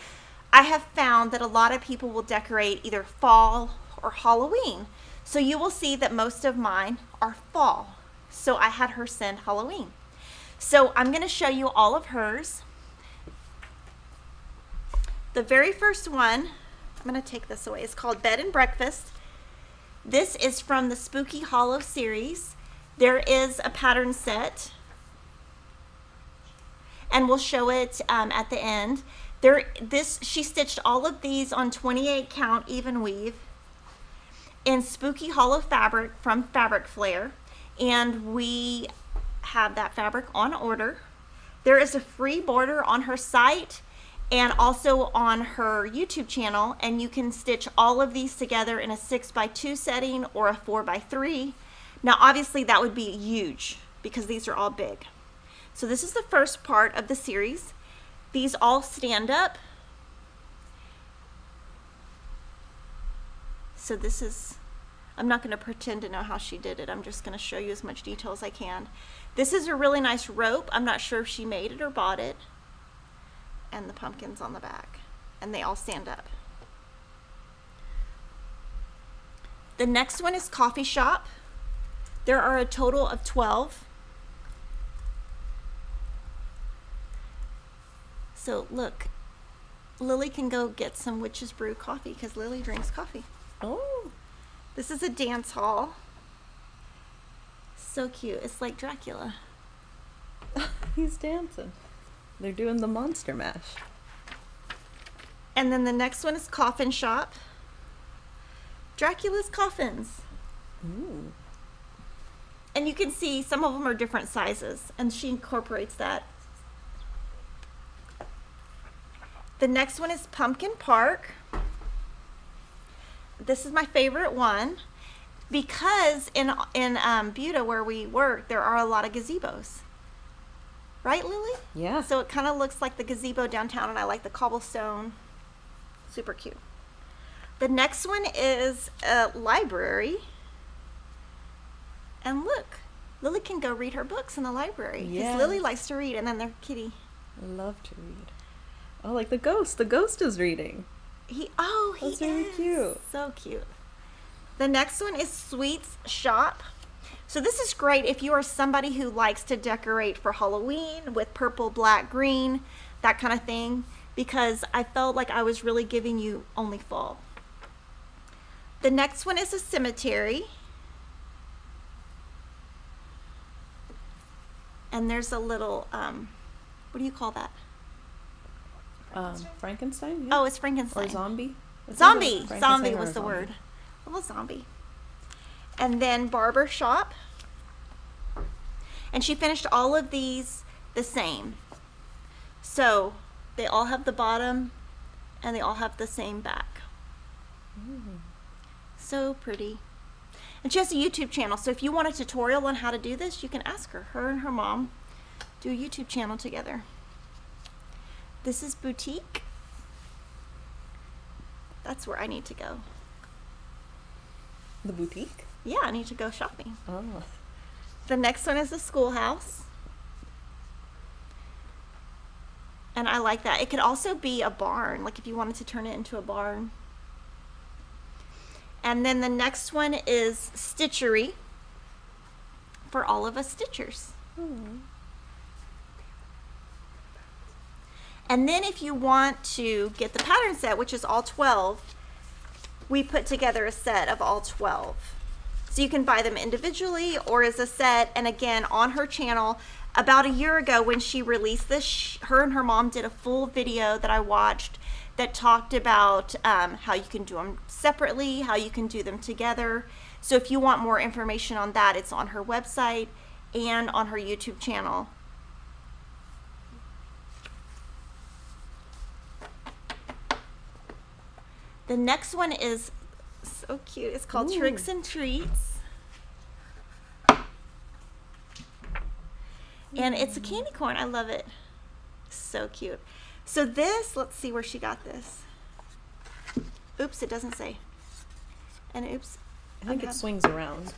I have found that a lot of people will decorate either fall or Halloween. So you will see that most of mine are fall. So I had her send Halloween. So I'm going to show you all of hers. The very first one, I'm going to take this away. It's called Bed and Breakfast. This is from the Spooky Hollow series. There is a pattern set, and we'll show it um, at the end. There, this she stitched all of these on 28 count even weave in Spooky Hollow fabric from Fabric Flair, and we have that fabric on order. There is a free border on her site and also on her YouTube channel, and you can stitch all of these together in a 6 by 2 setting or a 4 by 3 Now, obviously, that would be huge because these are all big. So, this is the first part of the series. These all stand up. So, this is I'm not going to pretend to know how she did it. I'm just going to show you as much detail as I can. This is a really nice rope. I'm not sure if she made it or bought it. And the pumpkins on the back. And they all stand up. The next one is Coffee Shop. There are a total of 12. So look, Lily can go get some Witch's Brew coffee because Lily drinks coffee. Oh. This is a dance hall. So cute. It's like Dracula. He's dancing. They're doing the monster mash. And then the next one is Coffin Shop. Dracula's coffins. Ooh. And you can see some of them are different sizes, and she incorporates that. The next one is Pumpkin Park. This is my favorite one because in in um, Buda where we work, there are a lot of gazebos. Right, Lily? Yeah. So it kind of looks like the gazebo downtown, and I like the cobblestone. Super cute. The next one is a library. And look, Lily can go read her books in the library. Because Yes. Lily likes to read, and then their kitty. Love to read. Oh, like the ghost. The ghost is reading. He oh he That's very is. cute. So cute. The next one is Sweets Shop. So this is great if you are somebody who likes to decorate for Halloween with purple, black, green, that kind of thing, because I felt like I was really giving you only fall. The next one is a cemetery. And there's a little um what do you call that? Um, Frankenstein? Yeah. Oh, it's Frankenstein. or zombie? It's Zombie. Zombie was the zombie. word. A little zombie. And then barber shop. And she finished all of these the same. So they all have the bottom and they all have the same back. So pretty. And she has a YouTube channel. So if you want a tutorial on how to do this, you can ask her. Her and her mom do a YouTube channel together. This is boutique. That's where I need to go. The boutique? Yeah, I need to go shopping. Oh. The next one is the schoolhouse. And I like that. It could also be a barn, like if you wanted to turn it into a barn. And then the next one is stitchery for all of us stitchers. Hmm. And then if you want to get the pattern set, which is all 12, we put together a set of all 12. So you can buy them individually or as a set. And again, on her channel, about a year ago when she released this, sh- her and her mom did a full video that I watched that talked about um, how you can do them separately, how you can do them together. So if you want more information on that, it's on her website and on her YouTube channel. The next one is so cute. It's called Ooh. Tricks and Treats. And it's a candy corn. I love it. So cute. So this, let's see where she got this. Oops, it doesn't say. And oops. I think I'm it swings around.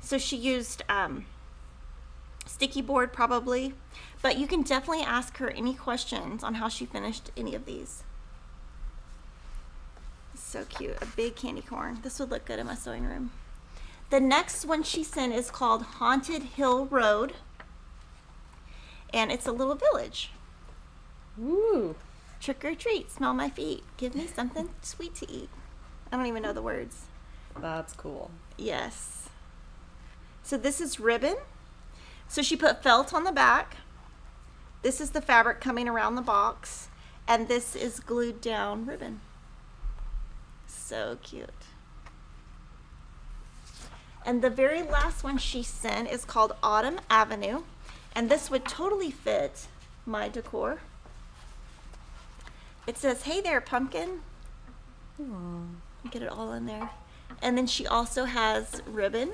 So she used um, sticky board probably, but you can definitely ask her any questions on how she finished any of these. So cute, a big candy corn. This would look good in my sewing room. The next one she sent is called Haunted Hill Road, and it's a little village. Ooh. Trick or treat, smell my feet, give me something sweet to eat. I don't even know the words. That's cool. Yes. So this is ribbon. So she put felt on the back. This is the fabric coming around the box. And this is glued down ribbon. So cute. And the very last one she sent is called Autumn Avenue. And this would totally fit my decor. It says, hey there, pumpkin. Aw. Get it all in there. And then she also has ribbon.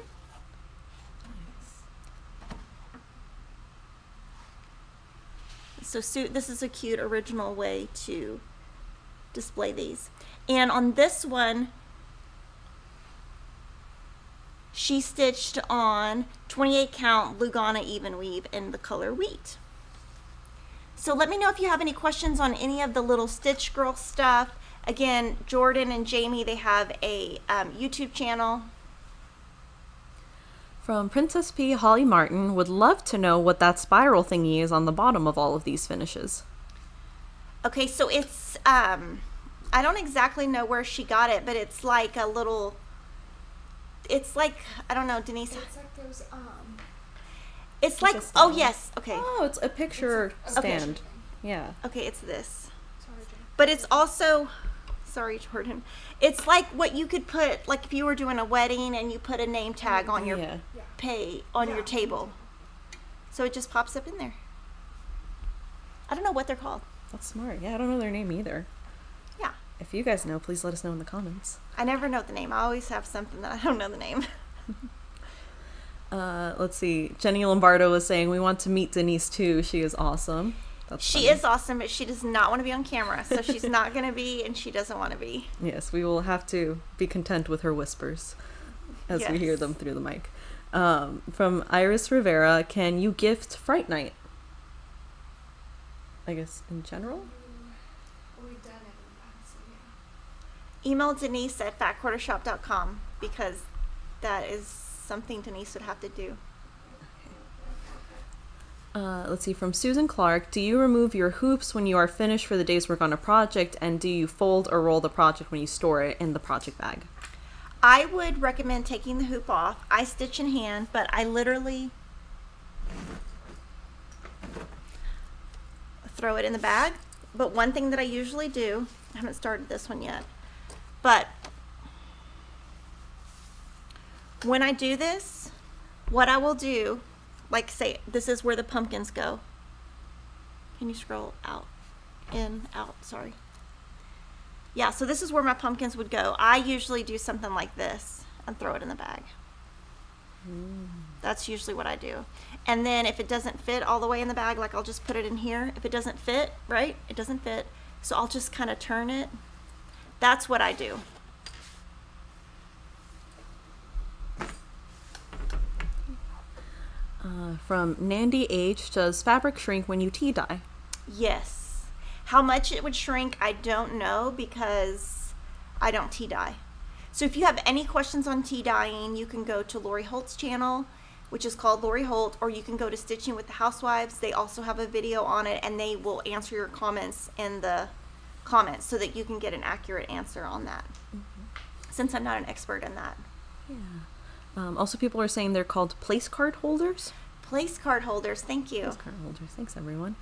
So this is a cute original way to display these. And on this one, she stitched on 28 count Lugana even weave in the color wheat. So let me know if you have any questions on any of the little Stitch Girl stuff. Again, Jordan and Jamie, they have a um, YouTube channel. From Princess P, Holly Martin would love to know what that spiral thingy is on the bottom of all of these finishes. Okay, so it's, um, I don't exactly know where she got it, but it's like a little, it's like, I don't know, Denise. It's like those um. It's like, oh yes, okay. Oh, it's a picture It's a- a stand. picture Yeah. Okay, it's this. Sorry, Jen. But it's also, sorry, Jordan. It's like what you could put, like if you were doing a wedding and you put a name tag on your yeah. Yeah. pay on your table. So it just pops up in there. I don't know what they're called. That's smart. Yeah, I don't know their name either. Yeah. If you guys know, please let us know in the comments. I never know the name. I always have something that I don't know the name. Uh, let's see. Jenny Lombardo was saying we want to meet Denise too. She is awesome. That's She funny. is awesome, but she does not want to be on camera. So she's not going to be, and she doesn't want to be. Yes, we will have to be content with her whispers as we hear them through the mic. Um, from Iris Rivera, can you gift Fright Night? I guess in general. We've done it in the past, so yeah. Email Denise at fatquartershop.com because that is something Denise would have to do. Uh, let's see, from Susan Clark, do you remove your hoops when you are finished for the day's work on a project, and do you fold or roll the project when you store it in the project bag? I would recommend taking the hoop off. I stitch in hand, but I literally throw it in the bag. But one thing that I usually do, I haven't started this one yet, but when I do this, what I will do, like say, this is where the pumpkins go. Can you scroll out? In, out, sorry. Yeah, so this is where my pumpkins would go. I usually do something like this and throw it in the bag. That's usually what I do. And then if it doesn't fit all the way in the bag, like I'll just put it in here. If it doesn't fit, right? It doesn't fit. So I'll just kind of turn it. That's what I do. Uh, from Nandy H, does fabric shrink when you tea dye? Yes. How much it would shrink, I don't know because I don't tea dye. So if you have any questions on tea dyeing, you can go to Lori Holt's channel, which is called Lori Holt, or you can go to Stitching with the Housewives. They also have a video on it and they will answer your comments in the comments so that you can get an accurate answer on that. Since I'm not an expert in that. Yeah. Um, also, people are saying they're called place card holders. Place card holders, thank you. Place card holders. Thanks, everyone.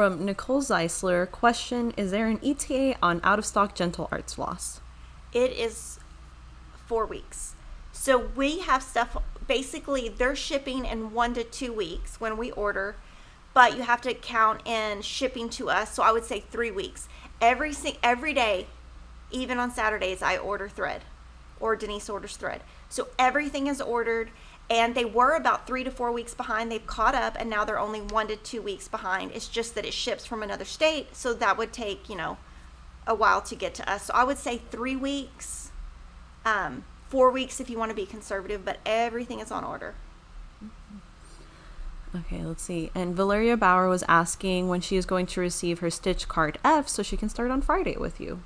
From Nicole Zeisler, question: Is there an ETA on out of stock Gentle Arts floss? It is four weeks. So we have stuff, basically, they're shipping in one to two weeks when we order, but you have to count in shipping to us. So I would say three weeks. Every, every day, even on Saturdays, I order thread or Denise orders thread. So everything is ordered. And they were about three to four weeks behind. They've caught up, and now they're only one to two weeks behind. It's just that it ships from another state, so that would take, you know, a while to get to us. So I would say three weeks, um, four weeks if you want to be conservative, but everything is on order. Okay, let's see. And Valeria Bauer was asking when she is going to receive her stitch card F so she can start on Friday with you.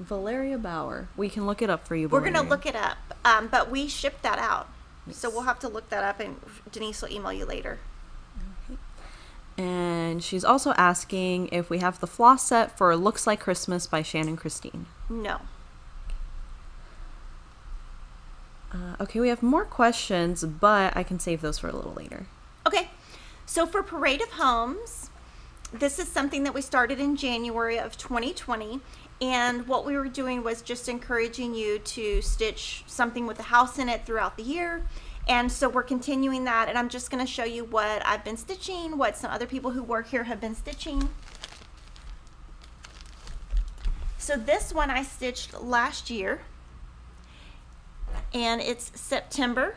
Valeria Bauer. We can look it up for you. We're going to look it up, um, but we shipped that out. So we'll have to look that up, and Denise will email you later. And she's also asking if we have the floss set for Looks Like Christmas by Shannon Christine. No. Uh, okay, we have more questions, but I can save those for a little later. Okay. So for Parade of Homes, this is something that we started in January of 2020. And what we were doing was just encouraging you to stitch something with a house in it throughout the year. And so we're continuing that. And I'm just going to show you what I've been stitching, what some other people who work here have been stitching. So this one I stitched last year. And it's September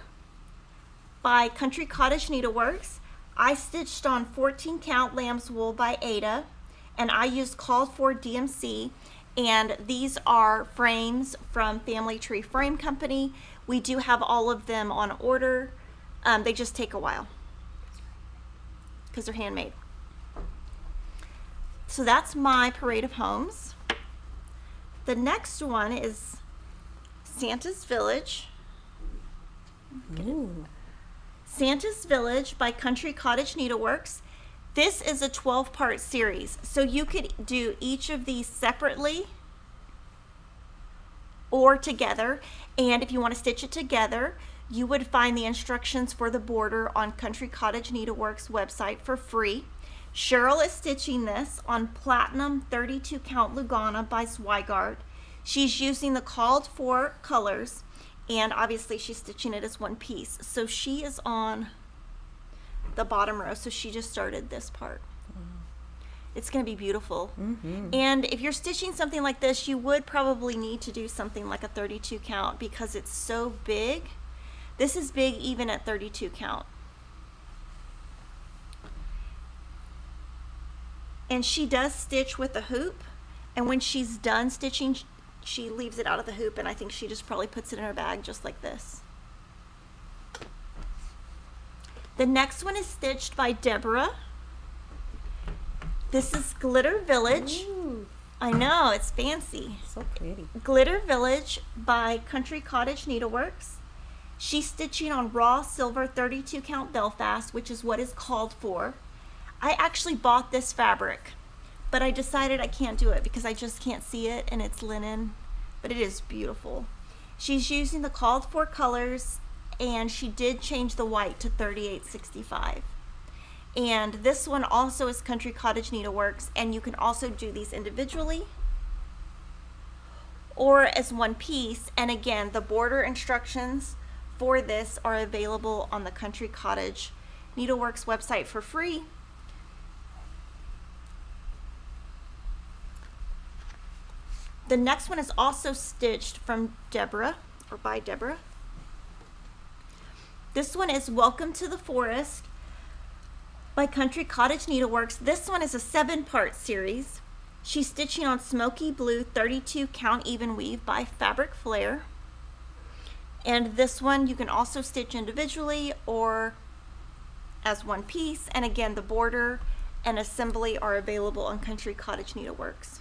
by Country Cottage Needleworks. I stitched on 14 count lamb's wool by Aida. and I used called for DMC. And these are frames from Family Tree Frame Company. We do have all of them on order. Um, they just take a while because they're handmade. So that's my parade of homes. The next one is Santa's Village. Ooh. Santa's Village by Country Cottage Needleworks. This is a 12 part series, so you could do each of these separately or together. And if you want to stitch it together, you would find the instructions for the border on Country Cottage Needleworks website for free. Cheryl is stitching this on Platinum 32 count Lugana by Zweigart. She's using the called for colors and obviously she's stitching it as one piece. So she is on the bottom row, so she just started this part. It's going to be beautiful. Mm-hmm. And if you're stitching something like this, you would probably need to do something like a 32 count because it's so big. This is big even at 32 count. And she does stitch with a hoop. And when she's done stitching, she leaves it out of the hoop. And I think she just probably puts it in her bag just like this. The next one is stitched by Deborah. This is Glitter Village. Ooh, I know, it's fancy. so pretty. Glitter Village by Country Cottage Needleworks. She's stitching on raw silver 32 count Belfast, which is what is called for. I actually bought this fabric, but I decided I can't do it because I just can't see it and it's linen, but it is beautiful. She's using the called for colors and she did change the white to 3865. And this one also is Country Cottage Needleworks and you can also do these individually or as one piece. And again, the border instructions for this are available on the Country Cottage Needleworks website for free. The next one is also stitched from Deborah or by Deborah. This one is Welcome to the Forest by Country Cottage Needleworks. This one is a seven part series. She's stitching on Smoky Blue 32 count even weave by Fabric Flair. And this one you can also stitch individually or as one piece. And again, the border and assembly are available on Country Cottage Needleworks.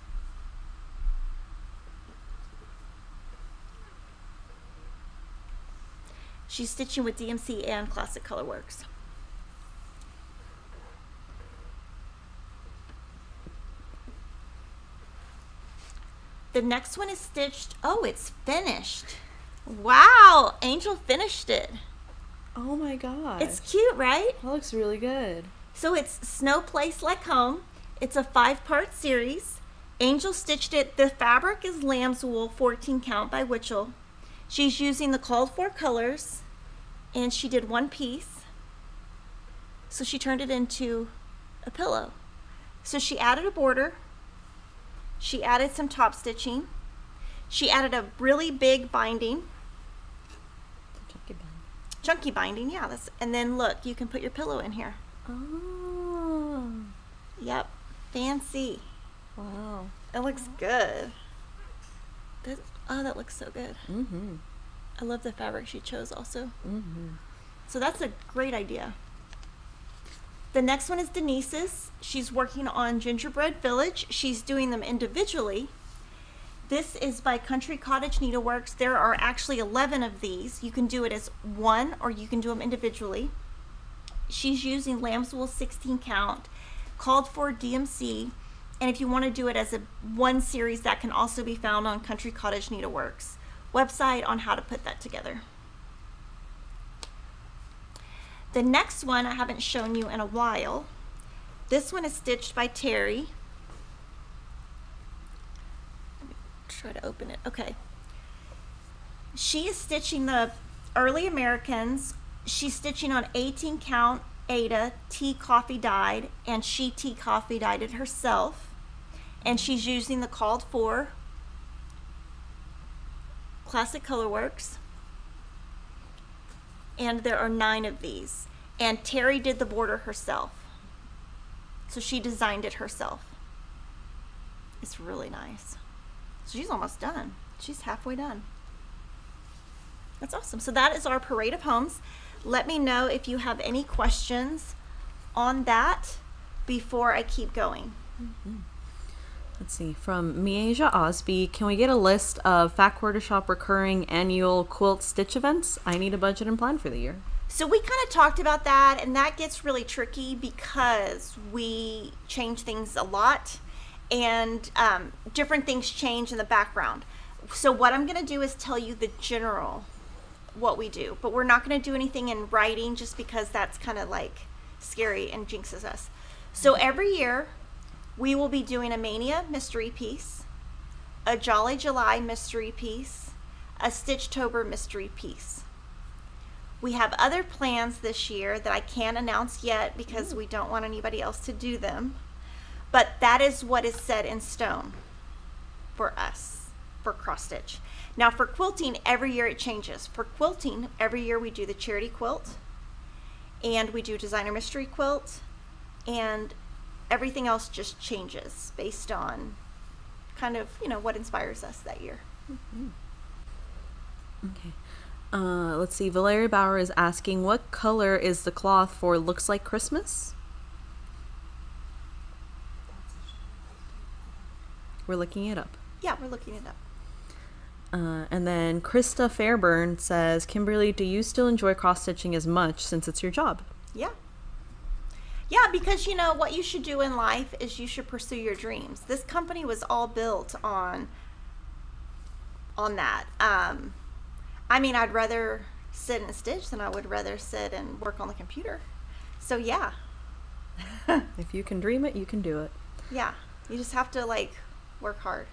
She's stitching with DMC and Classic Colorworks. The next one is stitched. Oh, it's finished. Wow, Angel finished it. Oh my god. It's cute, right? that looks really good. So it's Snow Place Like Home. It's a five part series. Angel stitched it. The fabric is lamb's wool 14 count by Wichelt. She's using the called for colors and she did one piece. So she turned it into a pillow. So she added a border. She added some top stitching. She added a really big binding, Chunky bun. chunky binding, yeah. That's, and then look, you can put your pillow in here. Oh. Yep, fancy. Wow. It looks good. That, oh, that looks so good. Mm-hmm. I love the fabric she chose also. Mm-hmm. So that's a great idea. The next one is Denise's. She's working on Gingerbread Village. She's doing them individually. This is by Country Cottage Needleworks. There are actually 11 of these. You can do it as one or you can do them individually. She's using lamb's wool 16 count, called for DMC. And if you want to do it as a one series, that can also be found on Country Cottage Needleworks website on how to put that together. The next one I haven't shown you in a while. This one is stitched by Terry. Let me try to open it. Okay. She is stitching the early Americans. She's stitching on 18 count Aida tea coffee dyed, and she tea coffee dyed it herself. And she's using the called for Classic Colorworks. And there are nine of these. And Terry did the border herself. So she designed it herself. It's really nice. So she's almost done. She's halfway done. That's awesome. So that is our parade of homes. Let me know if you have any questions on that before I keep going. Mm-hmm. Let's see. From Miasia Osby, can we get a list of Fat Quarter Shop recurring annual quilt stitch events? I need a budget and plan for the year. So we kind of talked about that, and that gets really tricky because we change things a lot, and um, different things change in the background. So what I'm going to do is tell you the general what we do, but we're not going to do anything in writing just because that's kind of like scary and jinxes us. So every year we will be doing a Mania mystery piece, a Jolly July mystery piece, a Stitchtober mystery piece. We have other plans this year that I can't announce yet because we don't want anybody else to do them. But that is what is set in stone for us for cross stitch. Now for quilting, every year it changes. For quilting, every year we do the charity quilt and we do designer mystery quilt and everything else just changes based on kind of, you know, what inspires us that year. Okay. Uh, let's see. Valeria Bauer is asking, what color is the cloth for Looks Like Christmas? We're looking it up. Yeah, we're looking it up. Uh, and then Krista Fairburn says, Kimberly, do you still enjoy cross stitching as much since it's your job? Yeah. Yeah, because you know what you should do in life is you should pursue your dreams. This company was all built on on that. Um, I mean, I'd rather sit and stitch than I would rather sit and work on the computer. So yeah, If you can dream it, you can do it. yeah, you just have to like work hard.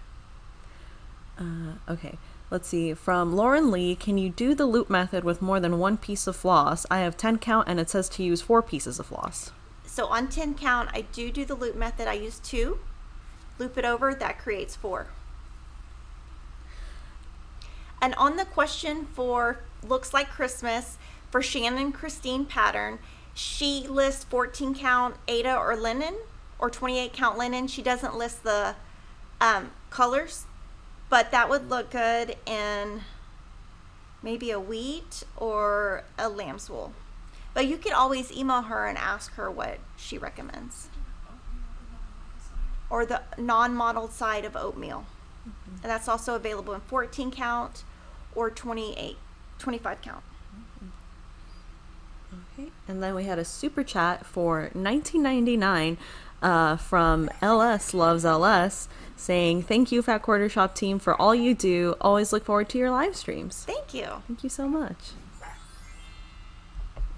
Uh, okay. Let's see. From Lauren Lee, can you do the loop method with more than one piece of floss? I have 10 count and it says to use four pieces of floss. So on 10 count, I do do the loop method. I use two, loop it over, that creates four. And on the question for looks like Christmas for Shannon Christine pattern, she lists 14 count Aida or linen or 28 count linen. She doesn't list the um, colors, but that would look good in maybe a wheat or a lamb's wool. But you can always email her and ask her what she recommends. Or the non modeled side of oatmeal. And that's also available in 14 count or 28, 25 count. Okay. And then we had a super chat for 1999 uh, from LS Loves LS saying, Thank you, Fat Quarter Shop team, for all you do. Always look forward to your live streams. Thank you. Thank you so much.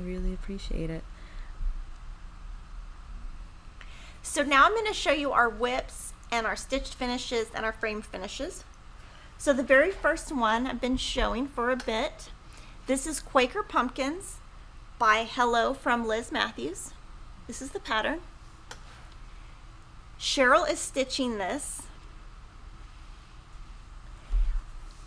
Really appreciate it. So now I'm going to show you our WIPs and our stitched finishes and our frame finishes. So the very first one I've been showing for a bit. This is Quaker Pumpkins by Hello from Liz Mathews. This is the pattern. Cheryl is stitching this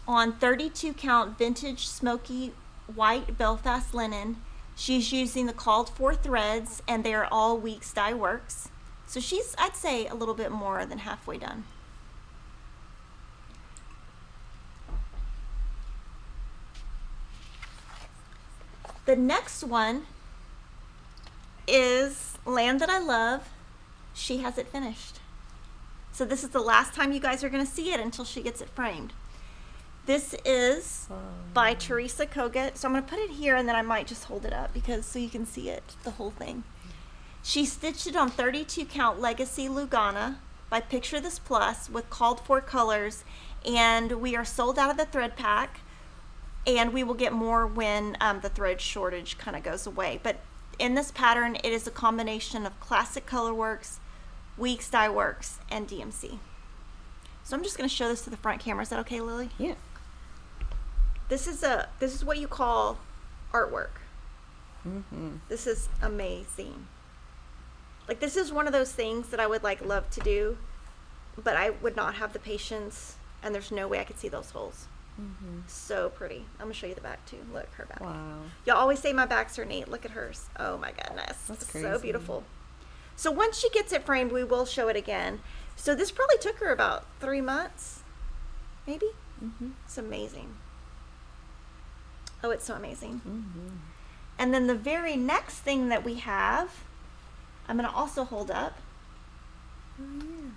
on 32 count vintage smoky white Belfast linen. She's using the called for threads and they are all Weeks Dye Works. So she's, I'd say, a little bit more than halfway done. The next one is Land That I Love. She has it finished. So this is the last time you guys are going to see it until she gets it framed. This is by Teresa Kogut. So I'm going to put it here and then I might just hold it up because so you can see it, the whole thing. She stitched it on 32 count Legacy Lugana by Picture This Plus with called for colors and we are sold out of the thread pack and we will get more when um, the thread shortage kind of goes away. But in this pattern, it is a combination of Classic Colorworks, Weeks Dye Works, and DMC. So I'm just going to show this to the front camera. Is that okay, Lily? Yeah. This is a this is what you call artwork. Mm-hmm. This is amazing. Like this is one of those things that I would like love to do, but I would not have the patience, and there's no way I could see those holes. Mm-hmm. So pretty. I'm gonna show you the back too. Look her back. Wow. Y'all always say my backs are neat. Look at hers. Oh my goodness. That's crazy. So beautiful. So once she gets it framed, we will show it again. So this probably took her about three months, maybe. Mm-hmm. It's amazing. Oh, it's so amazing. Mm-hmm. And then the very next thing that we have, I'm going to also hold up Oh,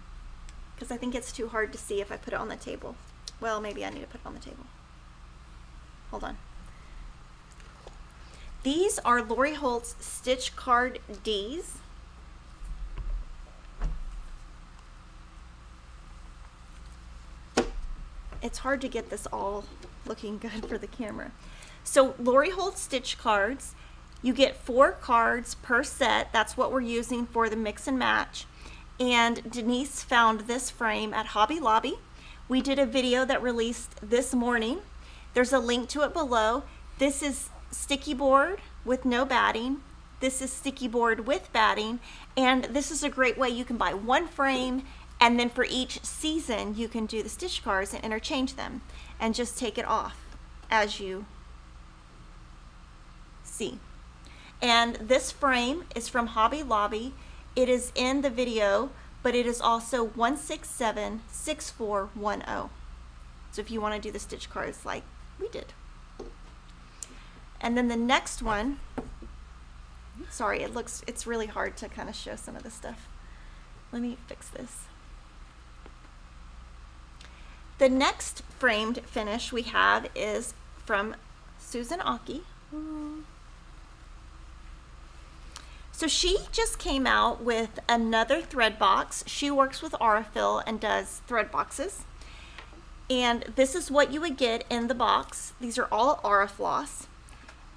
because I think it's too hard to see if I put it on the table. Well, maybe I need to put it on the table. Hold on. These are Lori Holt's Stitch Card Ds. It's hard to get this all looking good for the camera. So Lori Holt's Stitch Cards, you get four cards per set. That's what we're using for the mix and match. And Denise found this frame at Hobby Lobby. We did a video that released this morning. There's a link to it below. This is sticky board with no batting. This is sticky board with batting. And this is a great way you can buy one frame and then for each season you can do the stitch cards and interchange them and just take it off as you And this frame is from Hobby Lobby. It is in the video, but it is also 1676410. So if you want to do the stitch cards like we did. And then the next one, sorry, it looks, it's really hard to kind of show some of this stuff. Let me fix this. The next framed finish we have is from Susan Aki. So she just came out with another thread box. She works with Aurifil and does thread boxes. And this is what you would get in the box. These are all Aurifloss.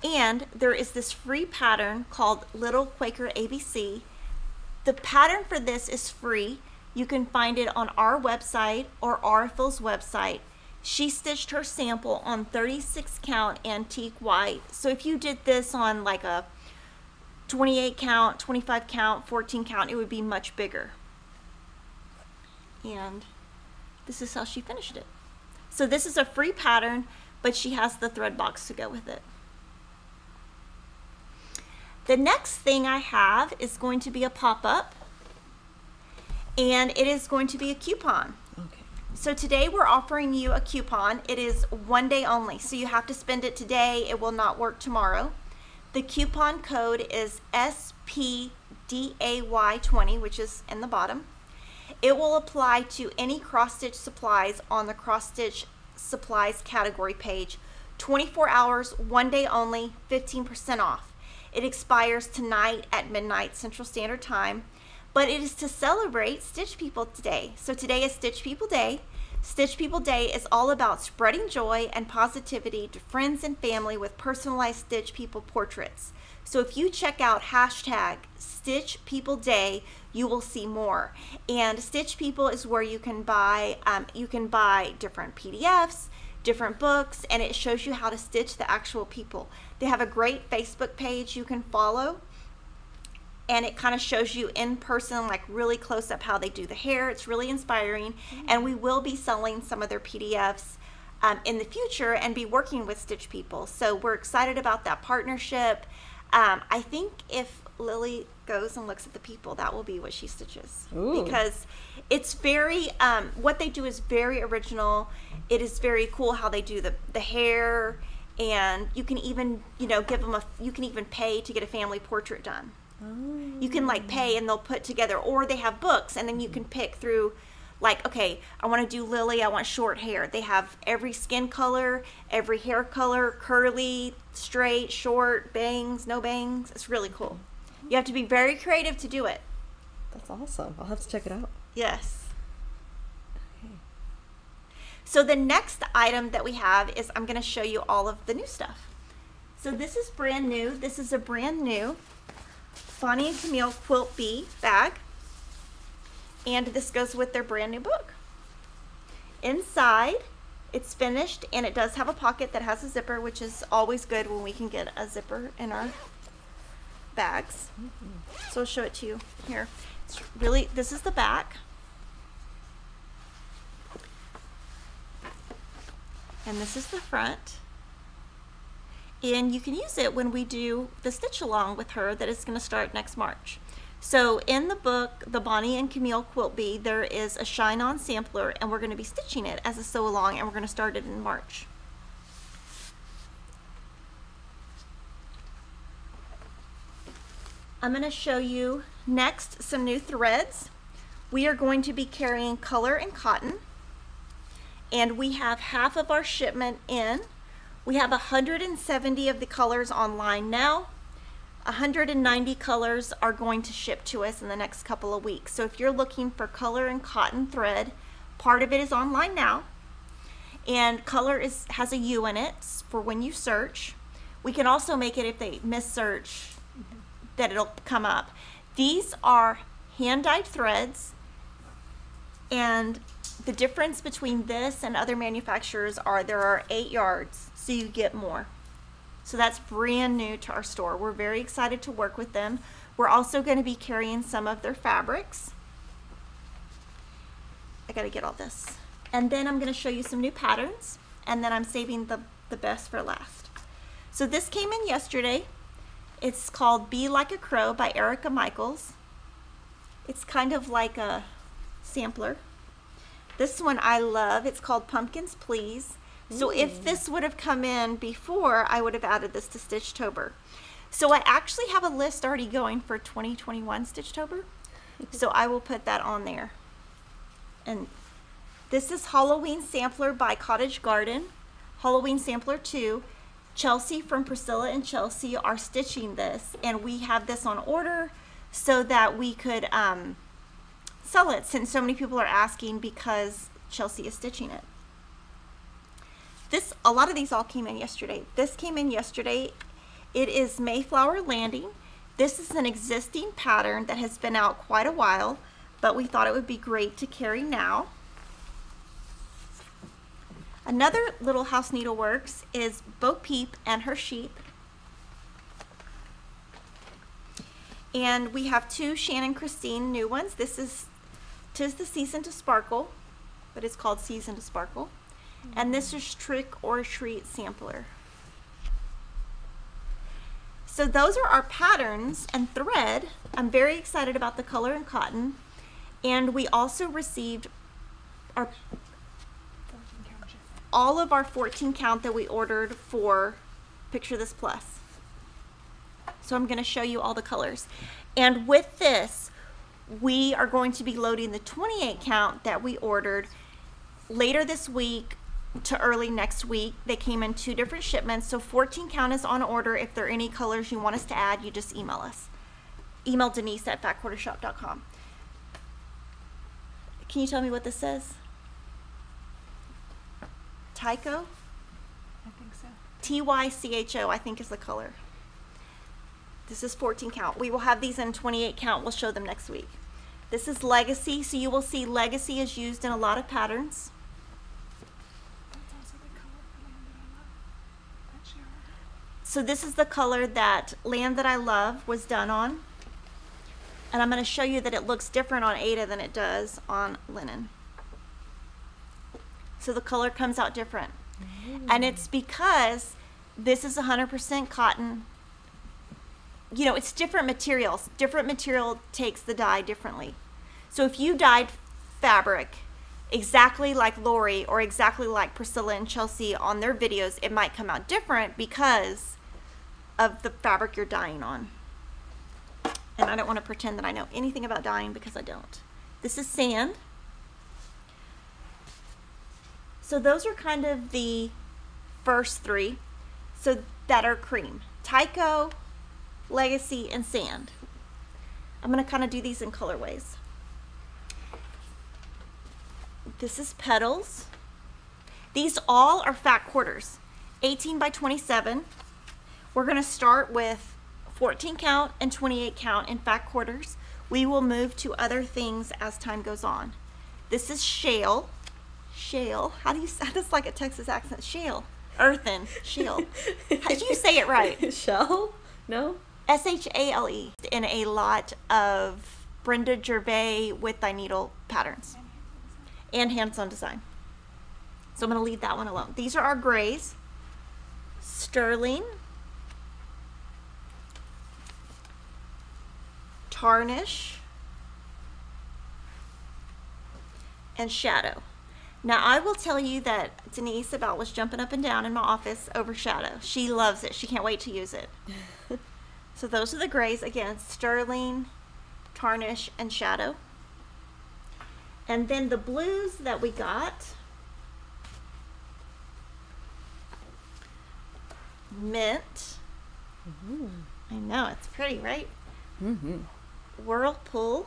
And there is this free pattern called Little Quaker ABC. The pattern for this is free. You can find it on our website or Aurifil's website. She stitched her sample on 36 count antique white. So if you did this on like a 28 count, 25 count, 14 count, it would be much bigger. And this is how she finished it. So this is a free pattern, but she has the thread box to go with it. The next thing I have is going to be a pop-up and it is going to be a coupon. Okay. So today we're offering you a coupon. It is one day only, so you have to spend it today. It will not work tomorrow. The coupon code is SPDAY20, which is in the bottom. It will apply to any cross stitch supplies on the cross stitch supplies category page. 24 hours, one day only, 15% off. It expires tonight at midnight Central Standard Time, but it is to celebrate Stitch People Day. So today is Stitch People Day. Stitch People Day is all about spreading joy and positivity to friends and family with personalized Stitch People portraits. So if you check out hashtag Stitch People Day, you will see more. And Stitch People is where you can buy um, you can buy different PDFs, different books, and it shows you how to stitch the actual people. They have a great Facebook page you can follow and it kind of shows you in person like really close up how they do the hair. It's really inspiring. And we will be selling some of their pdfs um, in the future and be working with stitch people. So we're excited about that partnership. Um, i think if lily goes and looks at the people that will be what she stitches. Ooh. because it's very um, what they do is very original. It is very cool how they do the, the hair. And you can even you know give them a you can even pay to get a family portrait done you can like pay and they'll put together or they have books and then you can pick through like okay i want to do lily i want short hair. They have every skin color every hair color curly straight short bangs no bangs. It's really cool. You have to be very creative to do it. That's awesome. I'll have to check it out. yes. So the next item that we have is i'm going to show you all of the new stuff. So this is brand new. This is a brand new Bonnie and Camille Quilt Bee bag. And this goes with their brand new book. Inside, it's finished and it does have a pocket that has a zipper, which is always good when we can get a zipper in our bags. So I'll show it to you here. It's really, this is the back. And this is the front and you can use it when we do the stitch along with her that is going to start next March. So in the book, the Bonnie and Camille Quilt Bee, there is a shine on sampler and we're going to be stitching it as a sew along and we're going to start it in March. I'm going to show you next some new threads. We are going to be carrying color and cotton and we have half of our shipment in. We have 170 of the colors online now. 190 colors are going to ship to us in the next couple of weeks. So if you're looking for color and cotton thread, part of it is online now. And color is has a U in it for when you search. We can also make it if they miss search that it'll come up. These are hand dyed threads and the difference between this and other manufacturers are there are eight yards, so you get more. So that's brand new to our store. We're very excited to work with them. We're also going to be carrying some of their fabrics. I got to get all this. And then I'm going to show you some new patterns, and then I'm saving the, the best for last. So this came in yesterday. It's called Be Like a Crow by Erica Michaels. It's kind of like a sampler. This one I love. It's called Pumpkins Please. So if this would have come in before, I would have added this to Stitchtober. So I actually have a list already going for 2021 Stitchtober. so I will put that on there. And this is Halloween Sampler by Cottage Garden. Halloween Sampler 2. Chelsea from Priscilla and Chelsea are stitching this, and we have this on order so that we could um, sell it since so many people are asking because Chelsea is stitching it. This a lot of these all came in yesterday. This came in yesterday. It is Mayflower Landing. This is an existing pattern that has been out quite a while, but we thought it would be great to carry now. Another Little House Needleworks is Bo Peep and her sheep. And we have two Shannon Christine new ones. This is Tis the Season to Sparkle, but it's called Season to Sparkle. And this is Trick or Treat Sampler. So those are our patterns and thread. I'm very excited about the color and cotton. And we also received our all of our 14 count that we ordered for Picture This Plus. So I'm going to show you all the colors. And with this, we are going to be loading the 28 count that we ordered later this week to early next week. They came in two different shipments. So 14 count is on order. If there are any colors you want us to add, you just email us. Email Denise at fatquartershop.com. Can you tell me what this says? Tycho? I think so. T Y C H O, I think is the color. This is 14 count. We will have these in 28 count. We'll show them next week. This is Legacy, so you will see Legacy is used in a lot of patterns. That's also the color for Land That I Love. That she ordered. So this is the color that Land That I Love was done on. And I'm going to show you that it looks different on Aida than it does on linen. So the color comes out different. And it's because this is 100% cotton. You know, it's different materials. Different material takes the dye differently. So if you dyed fabric exactly like Lori or exactly like Priscilla and Chelsea on their videos, it might come out different because of the fabric you're dyeing on. And I don't want to pretend that I know anything about dyeing because I don't. This is sand. So those are kind of the first three. So that are cream. Tycho, Legacy, and Sand. I'm going to kind of do these in colorways. This is petals. These all are fat quarters. 18 by 27. We're going to start with 14 count and 28 count in fat quarters. We will move to other things as time goes on. This is shale. Shale. How do you say that's like a Texas accent? Shale. Earthen. Shale. How do you say it right? Shell? No? S H A L E. In a lot of Brenda Gervais with thy needle patterns and hands-on design. So I'm going to leave that one alone. These are our grays. Sterling. Tarnish, and shadow. Now, I will tell you that Denise about was jumping up and down in my office over shadow. She loves it. She can't wait to use it. so those are the grays. Again, sterling, tarnish, and shadow. And then the blues that we got. Mint. I know, it's pretty, right? Mm-hmm. Whirlpool.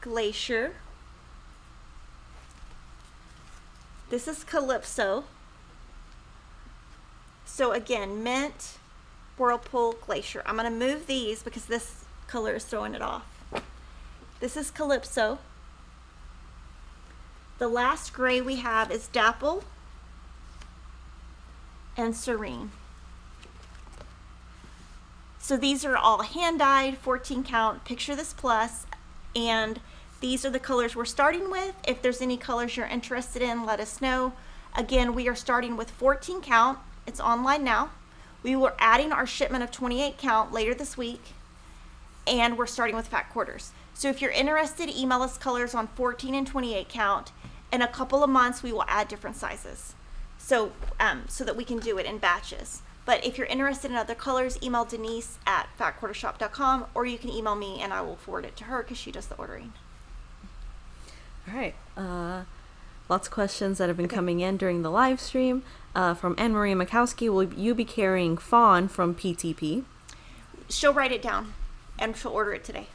Glacier. This is Calypso. So again, mint, whirlpool, glacier. I'm going to move these because this color is throwing it off. This is Calypso. The last gray we have is Dapple and Serene. So these are all hand dyed, 14 count, picture this plus, and these are the colors we're starting with. If there's any colors you're interested in, let us know. Again, we are starting with 14 count. It's online now. We were adding our shipment of 28 count later this week, and we're starting with fat quarters. So if you're interested, email us colors on 14 and 28 count. In a couple of months, we will add different sizes. So, um, so that we can do it in batches. But if you're interested in other colors, email Denise at fatquartershop.com or you can email me and I will forward it to her because she does the ordering. All right. Uh, lots of questions that have been coming in during the live stream. Uh, from Anne Marie Makowski, will you be carrying Fawn from PTP? She'll write it down and she'll order it today.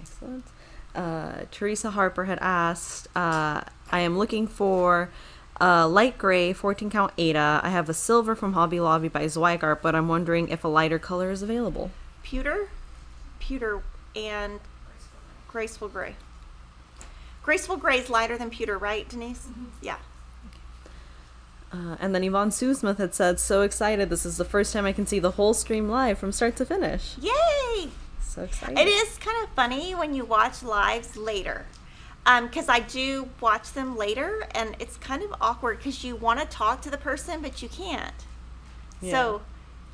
Excellent. Uh, Teresa Harper had asked, uh, I am looking for a light gray 14 count Aida. I have a silver from Hobby Lobby by Zweigart, but I'm wondering if a lighter color is available. Pewter, pewter, and graceful gray. Graceful gray is lighter than pewter, right, Denise? Yeah. Uh, and then Yvonne Sue Smith had said, So excited. This is the first time I can see the whole stream live from start to finish. Yay! So excited. It is kind of funny when you watch lives later. Because I do watch them later, and it's kind of awkward because you want to talk to the person, but you can't. Yeah. So,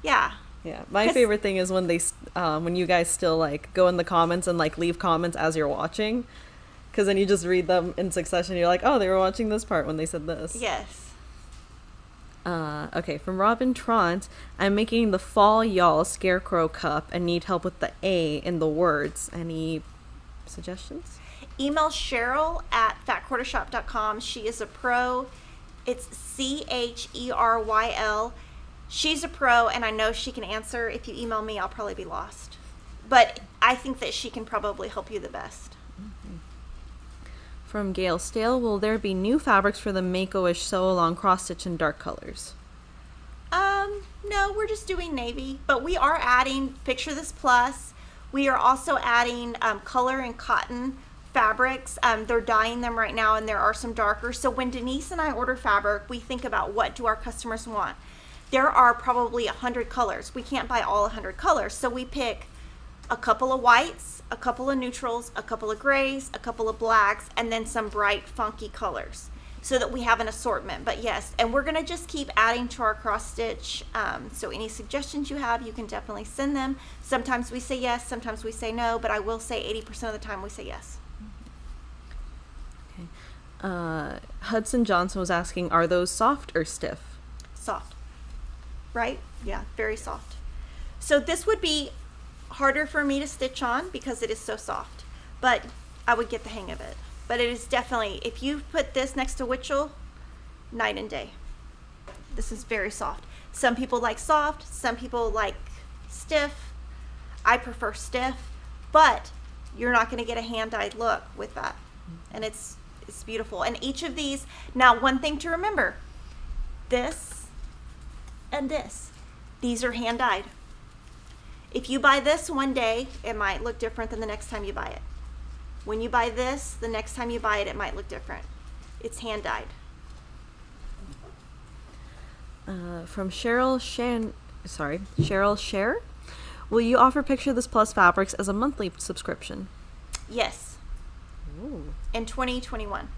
yeah. Yeah, my favorite thing is when they, um, when you guys still like go in the comments and like leave comments as you're watching, because then you just read them in succession. You're like, oh, they were watching this part when they said this. Yes. Uh, okay, from Robin Trant, I'm making the Fall Y'all Scarecrow Cup and need help with the A in the words. Any suggestions? Email Cheryl at fatquartershop.com. She is a pro. It's C H E R Y L. She's a pro, and I know she can answer. If you email me, I'll probably be lost. But I think that she can probably help you the best. From Gail Stale, will there be new fabrics for the Mako-ish sew along cross stitch in dark colors? Um, no, we're just doing navy, but we are adding Picture This Plus. We are also adding um, color and cotton fabrics. Um, they're dyeing them right now, and there are some darker. So when Denise and I order fabric, we think about what do our customers want. There are probably a hundred colors. We can't buy all a hundred colors, so we pick a couple of whites, a couple of neutrals, a couple of grays, a couple of blacks, and then some bright, funky colors so that we have an assortment. But yes, and we're going to just keep adding to our cross stitch. Um, so any suggestions you have, you can definitely send them. Sometimes we say yes, sometimes we say no, but I will say 80% of the time we say yes. Uh, Hudson Johnson was asking, are those soft or stiff? Soft. Right? Yeah, very soft. So this would be harder for me to stitch on because it is so soft, but I would get the hang of it. But it is definitely, if you put this next to Wichelt, night and day. This is very soft. Some people like soft, some people like stiff. I prefer stiff, but you're not going to get a hand-dyed look with that. And it's it's beautiful. And each of these, now one thing to remember, this and this. These are hand dyed. If you buy this one day, it might look different than the next time you buy it. When you buy this, the next time you buy it, it might look different. It's hand dyed. Uh, from Cheryl Shan, sorry, Cheryl Share, will you offer Picture This Plus fabrics as a monthly subscription? Yes, Ooh, in 2021.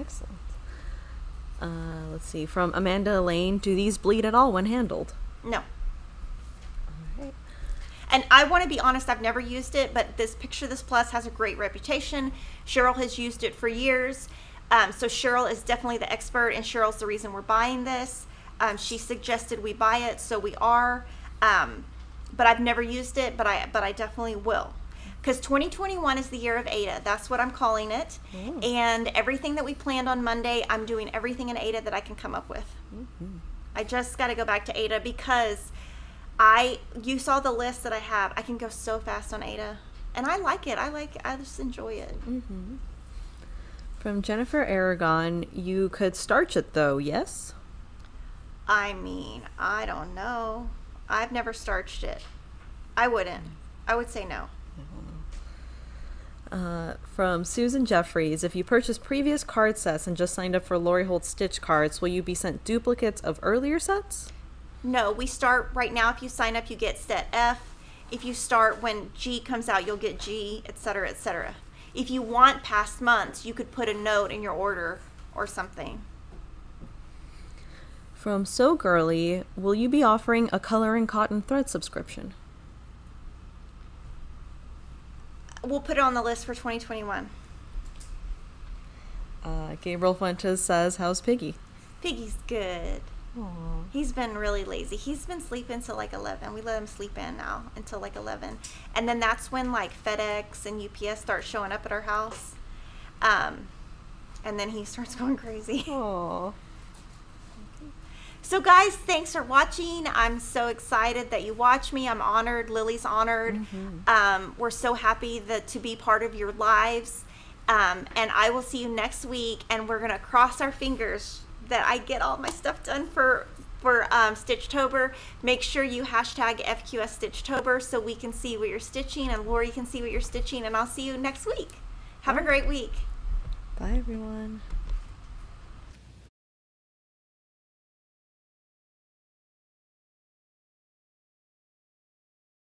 excellent. Uh, let's see, from Amanda Lane, do these bleed at all when handled? No. Alright. And I want to be honest, I've never used it, but this Picture This Plus has a great reputation. Cheryl has used it for years. Um, so Cheryl is definitely the expert, and Cheryl's the reason we're buying this. Um, she suggested we buy it, so we are. Um, but I've never used it, but I but I definitely will. Because 2021 is the year of Aida. That's what I'm calling it. And everything that we planned on Monday, I'm doing everything in Aida that I can come up with. Mm-hmm. I just got to go back to Aida because I you saw the list that I have. I can go so fast on Aida, and I like it. I like I just enjoy it. Mm-hmm. From Jennifer Aragon, you could starch it though, yes? I mean, I don't know. I've never starched it. I wouldn't. I would say no. Uh, from Susan Jeffries, if you purchase previous card sets and just signed up for Lori Holt Stitch cards, will you be sent duplicates of earlier sets? No, we start right now. If you sign up, you get set F. If you start when G comes out, you'll get G, et cetera, et cetera. If you want past months, you could put a note in your order or something. From So Girly, will you be offering a color and cotton thread subscription? We'll put it on the list for 2021. Uh, Gabriel Fuentes says, How's Piggy? Piggy's good. Aww. He's been really lazy. He's been sleeping till like 11. We let him sleep in now until like 11. And then that's when like FedEx and UPS start showing up at our house. Um, and then he starts going crazy. Aww. So, guys, thanks for watching. I'm so excited that you watch me. I'm honored. Lily's honored. Um, we're so happy that to be part of your lives. Um, and I will see you next week. And we're gonna cross our fingers that I get all my stuff done for for um, Stitchtober. Make sure you hashtag FQS Stitchtober so we can see what you're stitching and Lori can see what you're stitching. And I'll see you next week. Have a great week. Bye, everyone.